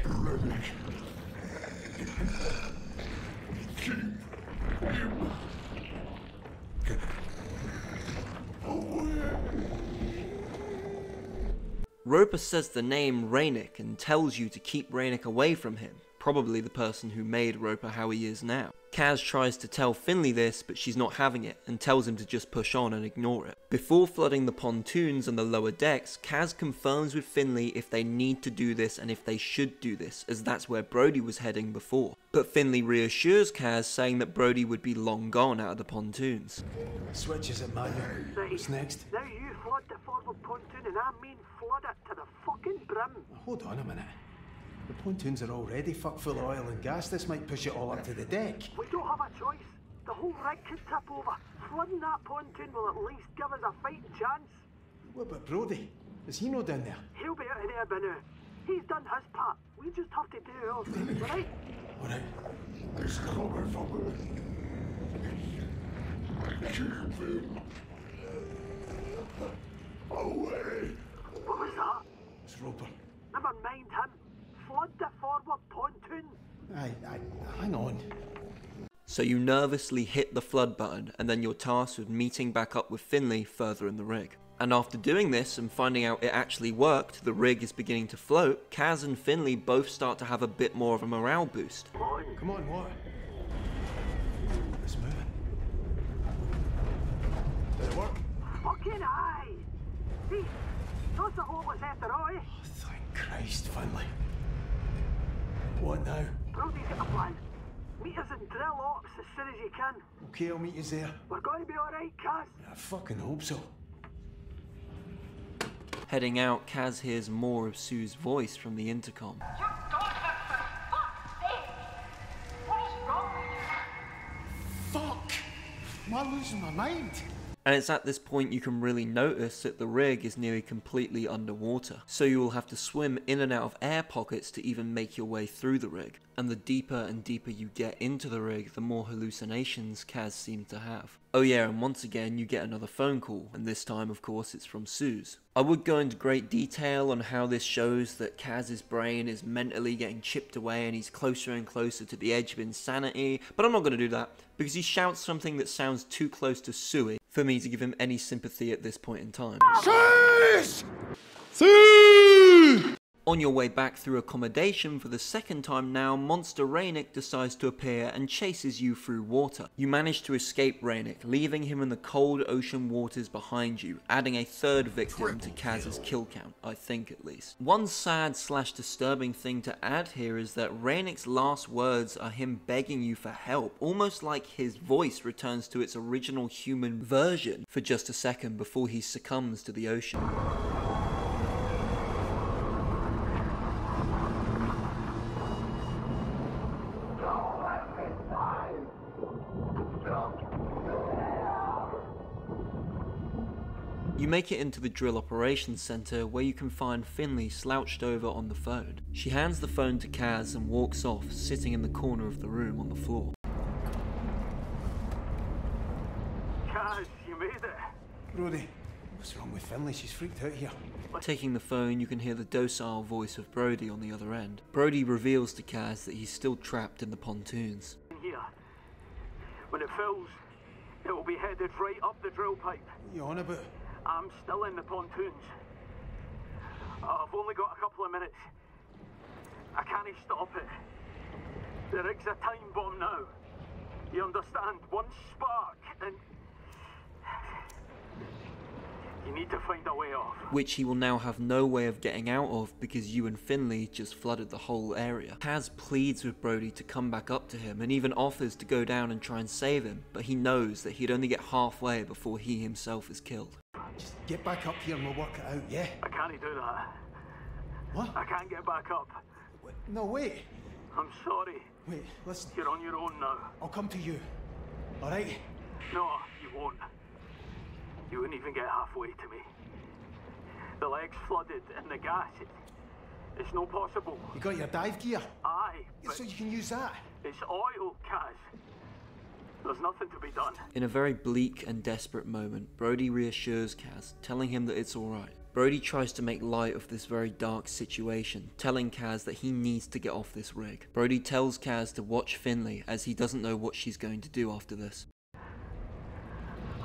Roper says the name Rennick and tells you to keep Rennick away from him, probably the person who made Roper how he is now. Kaz tries to tell Finlay this, but she's not having it and tells him to just push on and ignore it. Before flooding the pontoons and the lower decks, Kaz confirms with Finlay if they need to do this and if they should do this, as that's where Brodie was heading before. But Finlay reassures Kaz, saying that Brodie would be long gone out of the pontoons. Switches at manual. What's next? Now you flood the forward pontoon and I mean flood it to the fucking brim. Hold on a minute. The pontoons are already fuck full of oil and gas. This might push it all up to the deck. We don't have a choice. The whole rig could tip over. Flooding that pontoon will at least give us a fighting chance. What about Brodie? Is he not down there? He'll be out of there by now. He's done his part. We just have to do ours, right? Alright. It's coming from me. Keep him away. What was that? It's Roper. Never mind him. Flood the forward pontoon. Aye, aye, hang on. So you nervously hit the flood button and then you're tasked with meeting back up with Finlay further in the rig. And after doing this and finding out it actually worked, the rig is beginning to float, Kaz and Finlay both start to have a bit more of a morale boost. Come on, what? It's moving. Did it work? Fucking aye. See, that's a hopeless after all, eh? Thank Christ, Finlay. What now? Brodie's got a plan. Meet us in drill ops as soon as you can. Okay, I'll meet you there. We're going to be alright, Kaz. I fucking hope so. Heading out, Kaz hears more of Sue's voice from the intercom. You daughter, for fuck's sake! What is wrong with you? Fuck! Am I losing my mind? And it's at this point you can really notice that the rig is nearly completely underwater, so you will have to swim in and out of air pockets to even make your way through the rig. And the deeper and deeper you get into the rig, the more hallucinations Kaz seems to have. Oh yeah, and once again you get another phone call, and this time of course it's from Suze. I would go into great detail on how this shows that Kaz's brain is mentally getting chipped away and he's closer and closer to the edge of insanity, but I'm not going to do that, because he shouts something that sounds too close to Sui for me to give him any sympathy at this point in time. Cease! On your way back through accommodation for the second time now, Monster Rennick decides to appear and chases you through water. You manage to escape Rennick, leaving him in the cold ocean waters behind you, adding a third victim to Kaz's kill count, I think at least. One sad slash disturbing thing to add here is that Rennick's last words are him begging you for help, almost like his voice returns to its original human version for just a second before he succumbs to the ocean. Make it into the drill operations center where you can find Finlay slouched over on the phone. She hands the phone to Kaz and walks off, sitting in the corner of the room on the floor. Kaz, you made it. Brodie, what's wrong with Finlay? She's freaked out here. Taking the phone, you can hear the docile voice of Brodie on the other end. Brodie reveals to Kaz that he's still trapped in the pontoons. Here. When it fills, it will be headed right up the drill pipe. You on about? I'm still in the pontoons. Oh, I've only got a couple of minutes. I can't stop it. The rig's a time bomb now. You understand? One spark and. You need to find a way off. which he will now have no way of getting out of because you and Finlay just flooded the whole area. Kaz pleads with Brodie to come back up to him and even offers to go down and try and save him, but he knows that he'd only get halfway before he himself is killed. Get back up here and we'll work it out, yeah? I can't do that. What? I can't get back up. No, wait. I'm sorry. Wait, listen. You're on your own now. I'll come to you. Alright? No, you won't. You wouldn't even get halfway to me. The leg's flooded and the gas, it, it's no possible. You got your dive gear? Aye, So you can use that. it's oil, Kaz. There's nothing to be done. In a very bleak and desperate moment, Brodie reassures Kaz, telling him that it's alright. Brodie tries to make light of this very dark situation, telling Kaz that he needs to get off this rig. Brodie tells Kaz to watch Finlay as he doesn't know what she's going to do after this.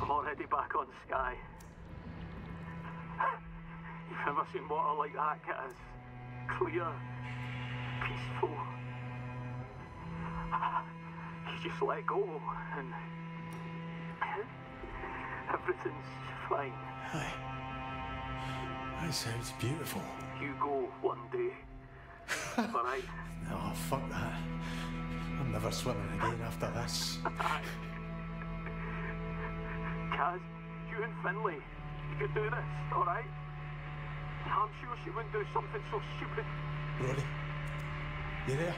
I'm already back on Skye. You've never seen water like that, Kaz. Clear, peaceful. Just let go oh, and everything's fine. Hi. That sounds beautiful. You go one day. Alright? <laughs> No, fuck that. I'm never swimming again after this. <laughs> Kaz, you and Finlay, you could do this, alright? I'm sure she wouldn't do something so stupid. Brodie, you there?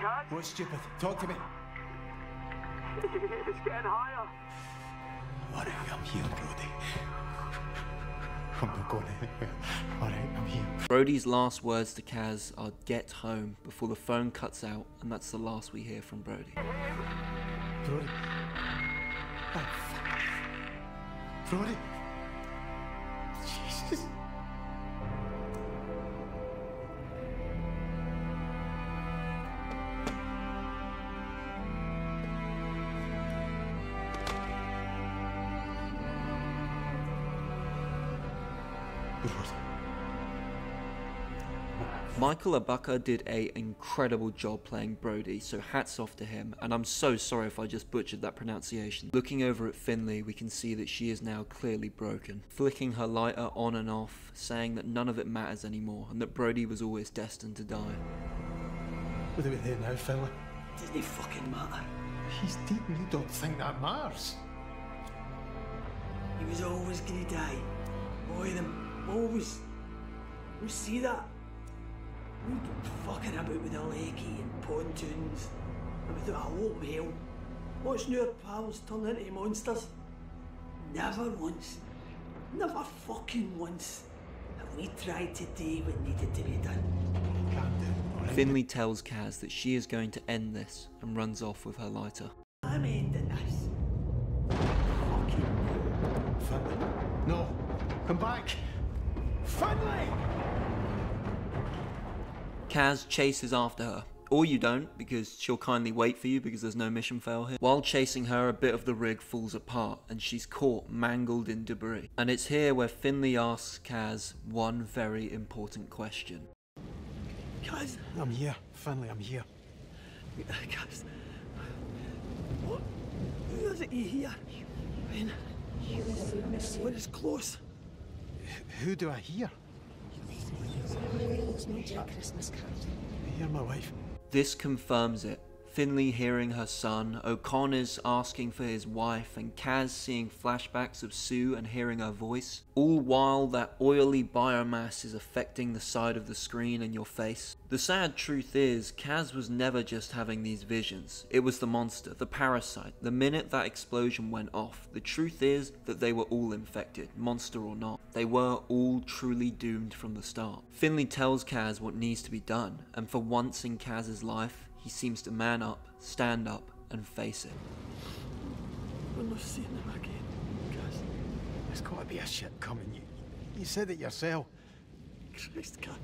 Kaz? What's stupid? Talk to me. It's getting higher. Alright, I'm here, Brodie. I'm not going anywhere. Alright, I'm here. Brodie's last words to Kaz are get home before the phone cuts out, and that's the last we hear from Brodie. Brodie. Oh, fuck. Brodie. Michael Abaka did a incredible job playing Brodie, so hats off to him, and I'm so sorry if I just butchered that pronunciation. Looking over at Finlay, we can see that she is now clearly broken, flicking her lighter on and off, saying that none of it matters anymore, and that Brodie was always destined to die. What are we there now, fella? Doesn't it fucking matter? He's dead and you don't think that matters. He was always gonna die. Boy, them always. We see that. We fucking about with the lakey and pontoons and without a hope of hell. Watching our pals turn into monsters. Never once, never fucking once have we tried to do what needed to be done. Finlay tells Kaz that she is going to end this and runs off with her lighter. I'm ending this. Finlay. No. Come back. Finlay! Kaz chases after her. Or you don't, because she'll kindly wait for you because there's no mission fail here. While chasing her, a bit of the rig falls apart and she's caught mangled in debris. And it's here where Finlay asks Kaz one very important question. Kaz, I'm here. Finlay, I'm here. Kaz, what? Who is it you hear? When, when it's close. Who do I hear? Christmas card. I hear my wife. This confirms it. Finlay hearing her son, O'Connor's asking for his wife, and Kaz seeing flashbacks of Sue and hearing her voice. All while that oily biomass is affecting the side of the screen and your face. The sad truth is, Kaz was never just having these visions. It was the monster, the parasite. The minute that explosion went off, the truth is that they were all infected, monster or not. They were all truly doomed from the start. Finlay tells Kaz what needs to be done, and for once in Kaz's life, he seems to man up, stand up, and face it. We're not seeing them again. Kaz. There's got to be a shit coming. You, you said it yourself. Christ, Kaz.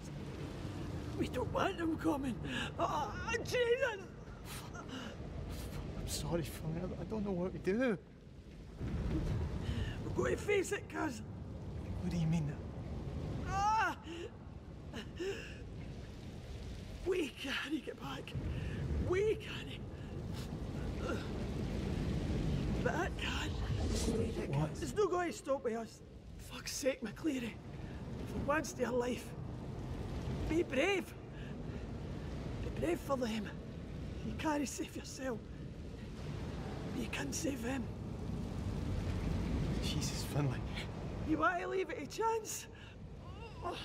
We don't want them coming. Oh, Jesus! I'm sorry, Finlay. I, I don't know what to do. We've got to face it, Kaz. What do you mean? Ah! We can't get back. We can't. But that can. What? There's no going to stop with us. Fuck's sake, McLeary. For once in your life, be brave. Be brave for them. You can't save yourself. You can't save them. Jesus, Finlay. You want to leave it a chance? Oh.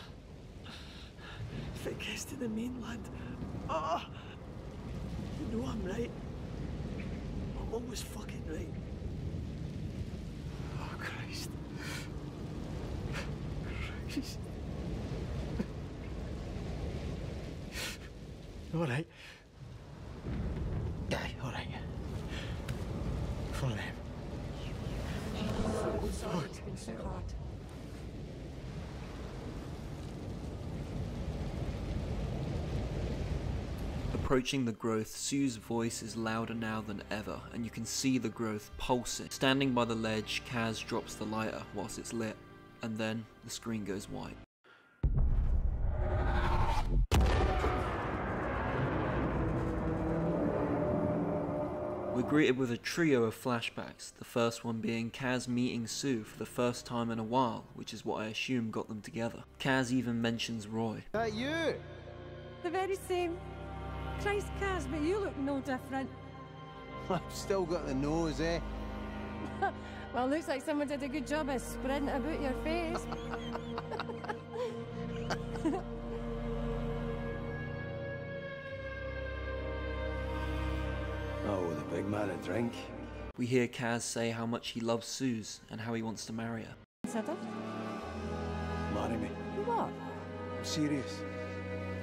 Gets to the mainland, oh, you know I'm right. I'm always fucking right. Oh, Christ. Christ. All right. Aye, all right. For them. It's been so hard. Approaching the growth, Sue's voice is louder now than ever, and you can see the growth pulsing. Standing by the ledge, Kaz drops the lighter whilst it's lit, and then the screen goes white. We're greeted with a trio of flashbacks, the first one being Kaz meeting Sue for the first time in a while, which is what I assume got them together. Kaz even mentions Roy. That you? The very same. Christ, Kaz, but you look no different. <laughs> I've still got the nose, eh? <laughs> well, looks like someone did a good job of spreading it about your face. <laughs> Oh, the big man a drink. We hear Kaz say how much he loves Suze and how he wants to marry her. Considered? Marry me. What? I'm serious.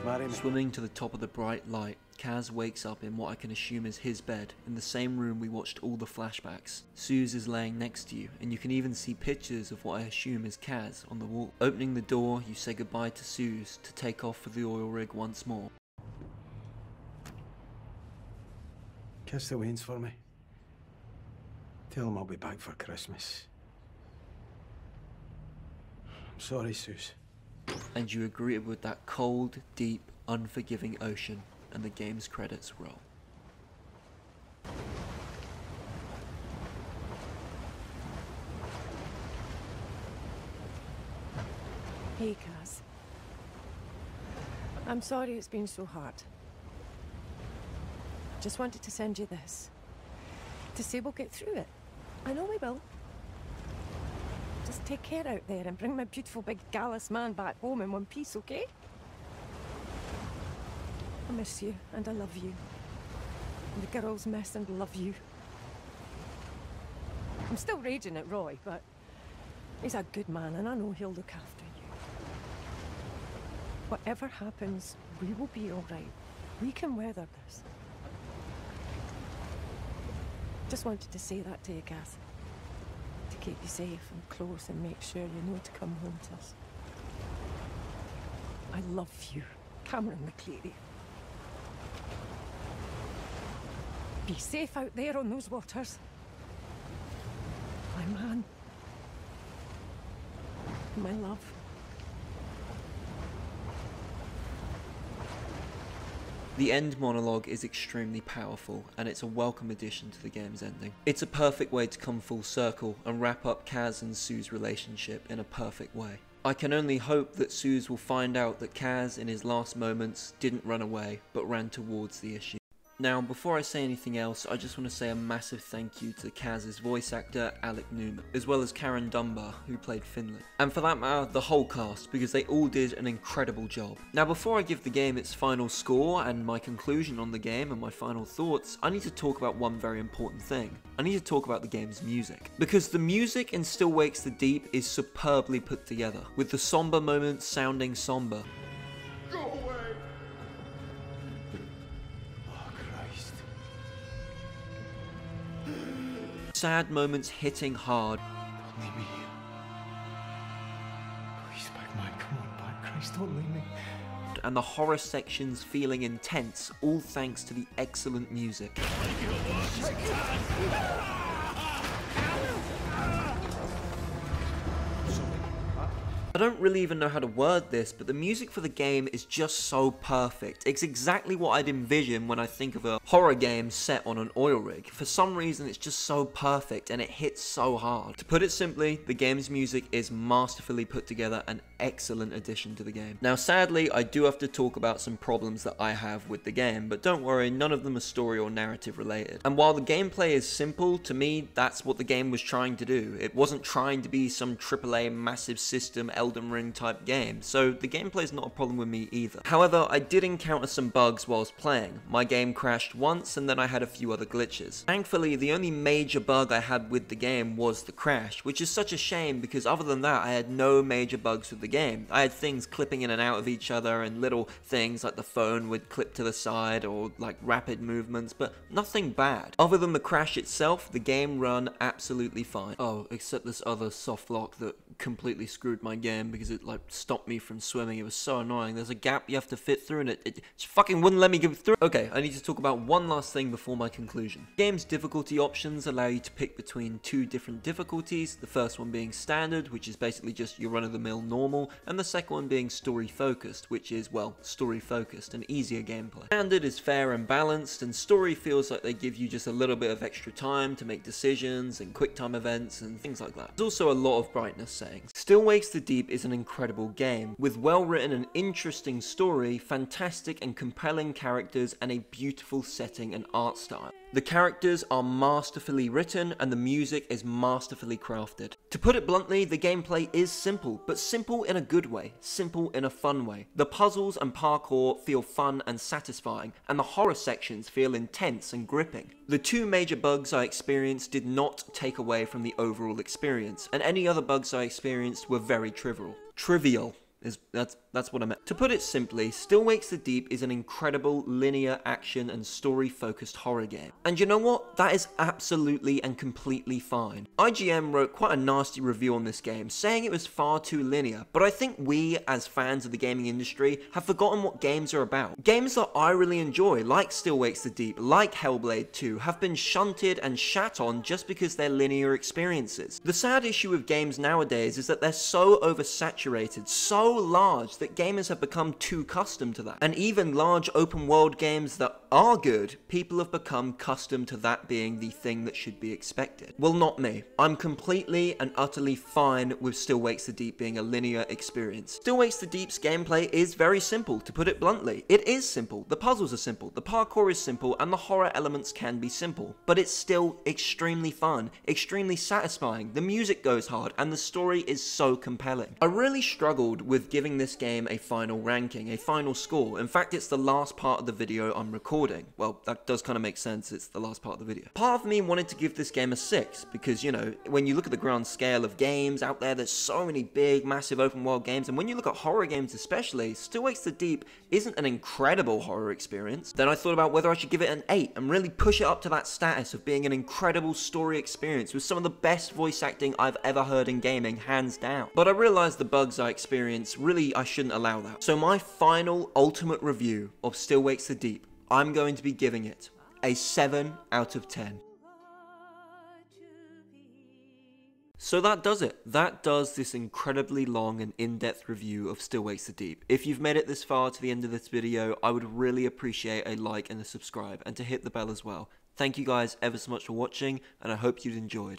Swimming to the top of the bright light, Kaz wakes up in what I can assume is his bed, in the same room we watched all the flashbacks. Suze is laying next to you, and you can even see pictures of what I assume is Kaz on the wall. Opening the door, you say goodbye to Suze to take off for the oil rig once more. Kiss the Waynes for me. Tell them I'll be back for Christmas. I'm sorry, Suze. And you agree with that cold, deep, unforgiving ocean, and the game's credits roll. Hey, Kaz. I'm sorry it's been so hard. Just wanted to send you this. To say we'll get through it. I know we will. Take care out there and bring my beautiful big gallus man back home in one piece, okay? I miss you and I love you. And the girls miss and love you. I'm still raging at Roy, but He's a good man, and I know he'll look after you. Whatever happens, we will be all right. We can weather this. Just wanted to say that to you, Gaz. Keep you safe and close and make sure you know to come home to us. I love you, Cameron McLeary. Be safe out there on those waters. My man. My love. The end monologue is extremely powerful, and it's a welcome addition to the game's ending. It's a perfect way to come full circle and wrap up Kaz and Sue's relationship in a perfect way. I can only hope that Suze will find out that Kaz in his last moments didn't run away, but ran towards the issue. Now, before I say anything else, I just want to say a massive thank you to Kaz's voice actor, Alec Newman, as well as Karen Dunbar, who played Finlay. And for that matter, the whole cast, because they all did an incredible job. Now, before I give the game its final score and my conclusion on the game and my final thoughts, I need to talk about one very important thing. I need to talk about the game's music. Because the music in Still Wakes the Deep is superbly put together, with the somber moments sounding somber, sad moments hitting hard, Leave me here. Please, come on. Christ, don't leave me. and the horror sections feeling intense, all thanks to the excellent music. Don't really even know how to word this, but the music for the game is just so perfect. It's exactly what I'd envision when I think of a horror game set on an oil rig. For some reason, it's just so perfect and it hits so hard. To put it simply, the game's music is masterfully put together and excellent addition to the game. Now sadly, I do have to talk about some problems that I have with the game, but don't worry, none of them are story or narrative related. And while the gameplay is simple, to me, that's what the game was trying to do. It wasn't trying to be some AAA massive system Elden Ring type game, so the gameplay is not a problem with me either. However, I did encounter some bugs whilst playing. My game crashed once and then I had a few other glitches. Thankfully, the only major bug I had with the game was the crash, which is such a shame because other than that, I had no major bugs with the game. I had things clipping in and out of each other and little things like the phone would clip to the side or like rapid movements, but nothing bad. Other than the crash itself, the game run absolutely fine. Oh, except this other soft lock that completely screwed my game because it like stopped me from swimming. It was so annoying. There's a gap you have to fit through and it, it just fucking wouldn't let me go through. Okay, I need to talk about one last thing before my conclusion. Game's difficulty options allow you to pick between two different difficulties. The first one being standard, which is basically just your run-of-the-mill normal, and the second one being story focused, which is, well, story focused and easier gameplay. Standard is fair and balanced, and story feels like they give you just a little bit of extra time to make decisions and quick time events and things like that. There's also a lot of brightness settings. Still Wakes the Deep is an incredible game, with well written and interesting story, fantastic and compelling characters, and a beautiful setting and art style. The characters are masterfully written and the music is masterfully crafted. To put it bluntly, the gameplay is simple, but simple in a good way, simple in a fun way. The puzzles and parkour feel fun and satisfying, and the horror sections feel intense and gripping. The two major bugs I experienced did not take away from the overall experience, and any other bugs I experienced were very trivial. Trivial is that's that's what I meant. To put it simply, Still Wakes the Deep is an incredible linear action and story focused horror game. And you know what? That is absolutely and completely fine. IGN wrote quite a nasty review on this game, saying it was far too linear, but I think we, as fans of the gaming industry, have forgotten what games are about. Games that I really enjoy, like Still Wakes the Deep, like Hellblade 2, have been shunted and shat on just because they're linear experiences. The sad issue with games nowadays is that they're so oversaturated, so large that gamers have become too accustomed to that. And even large open world games that are good, people have become accustomed to that being the thing that should be expected. Well, not me. I'm completely and utterly fine with Still Wakes the Deep being a linear experience. Still Wakes the Deep's gameplay is very simple, to put it bluntly. It is simple. The puzzles are simple, the parkour is simple, and the horror elements can be simple. But it's still extremely fun, extremely satisfying. The music goes hard, and the story is so compelling. I really struggled with with giving this game a final ranking, a final score. In fact, it's the last part of the video I'm recording. Well, that does kind of make sense, it's the last part of the video. Part of me wanted to give this game a 6, because, you know, when you look at the grand scale of games out there, there's so many big, massive open world games, and when you look at horror games especially, Still Wakes the Deep isn't an incredible horror experience. Then I thought about whether I should give it an 8 and really push it up to that status of being an incredible story experience with some of the best voice acting I've ever heard in gaming, hands down. But I realised the bugs I experienced, really I shouldn't allow that. So my final ultimate review of Still Wakes the Deep, I'm going to be giving it a 7 out of 10. So that does it. That does this incredibly long and in-depth review of Still Wakes the Deep. If you've made it this far to the end of this video, I would really appreciate a like and a subscribe, and to hit the bell as well. Thank you guys ever so much for watching, and I hope you'd enjoyed.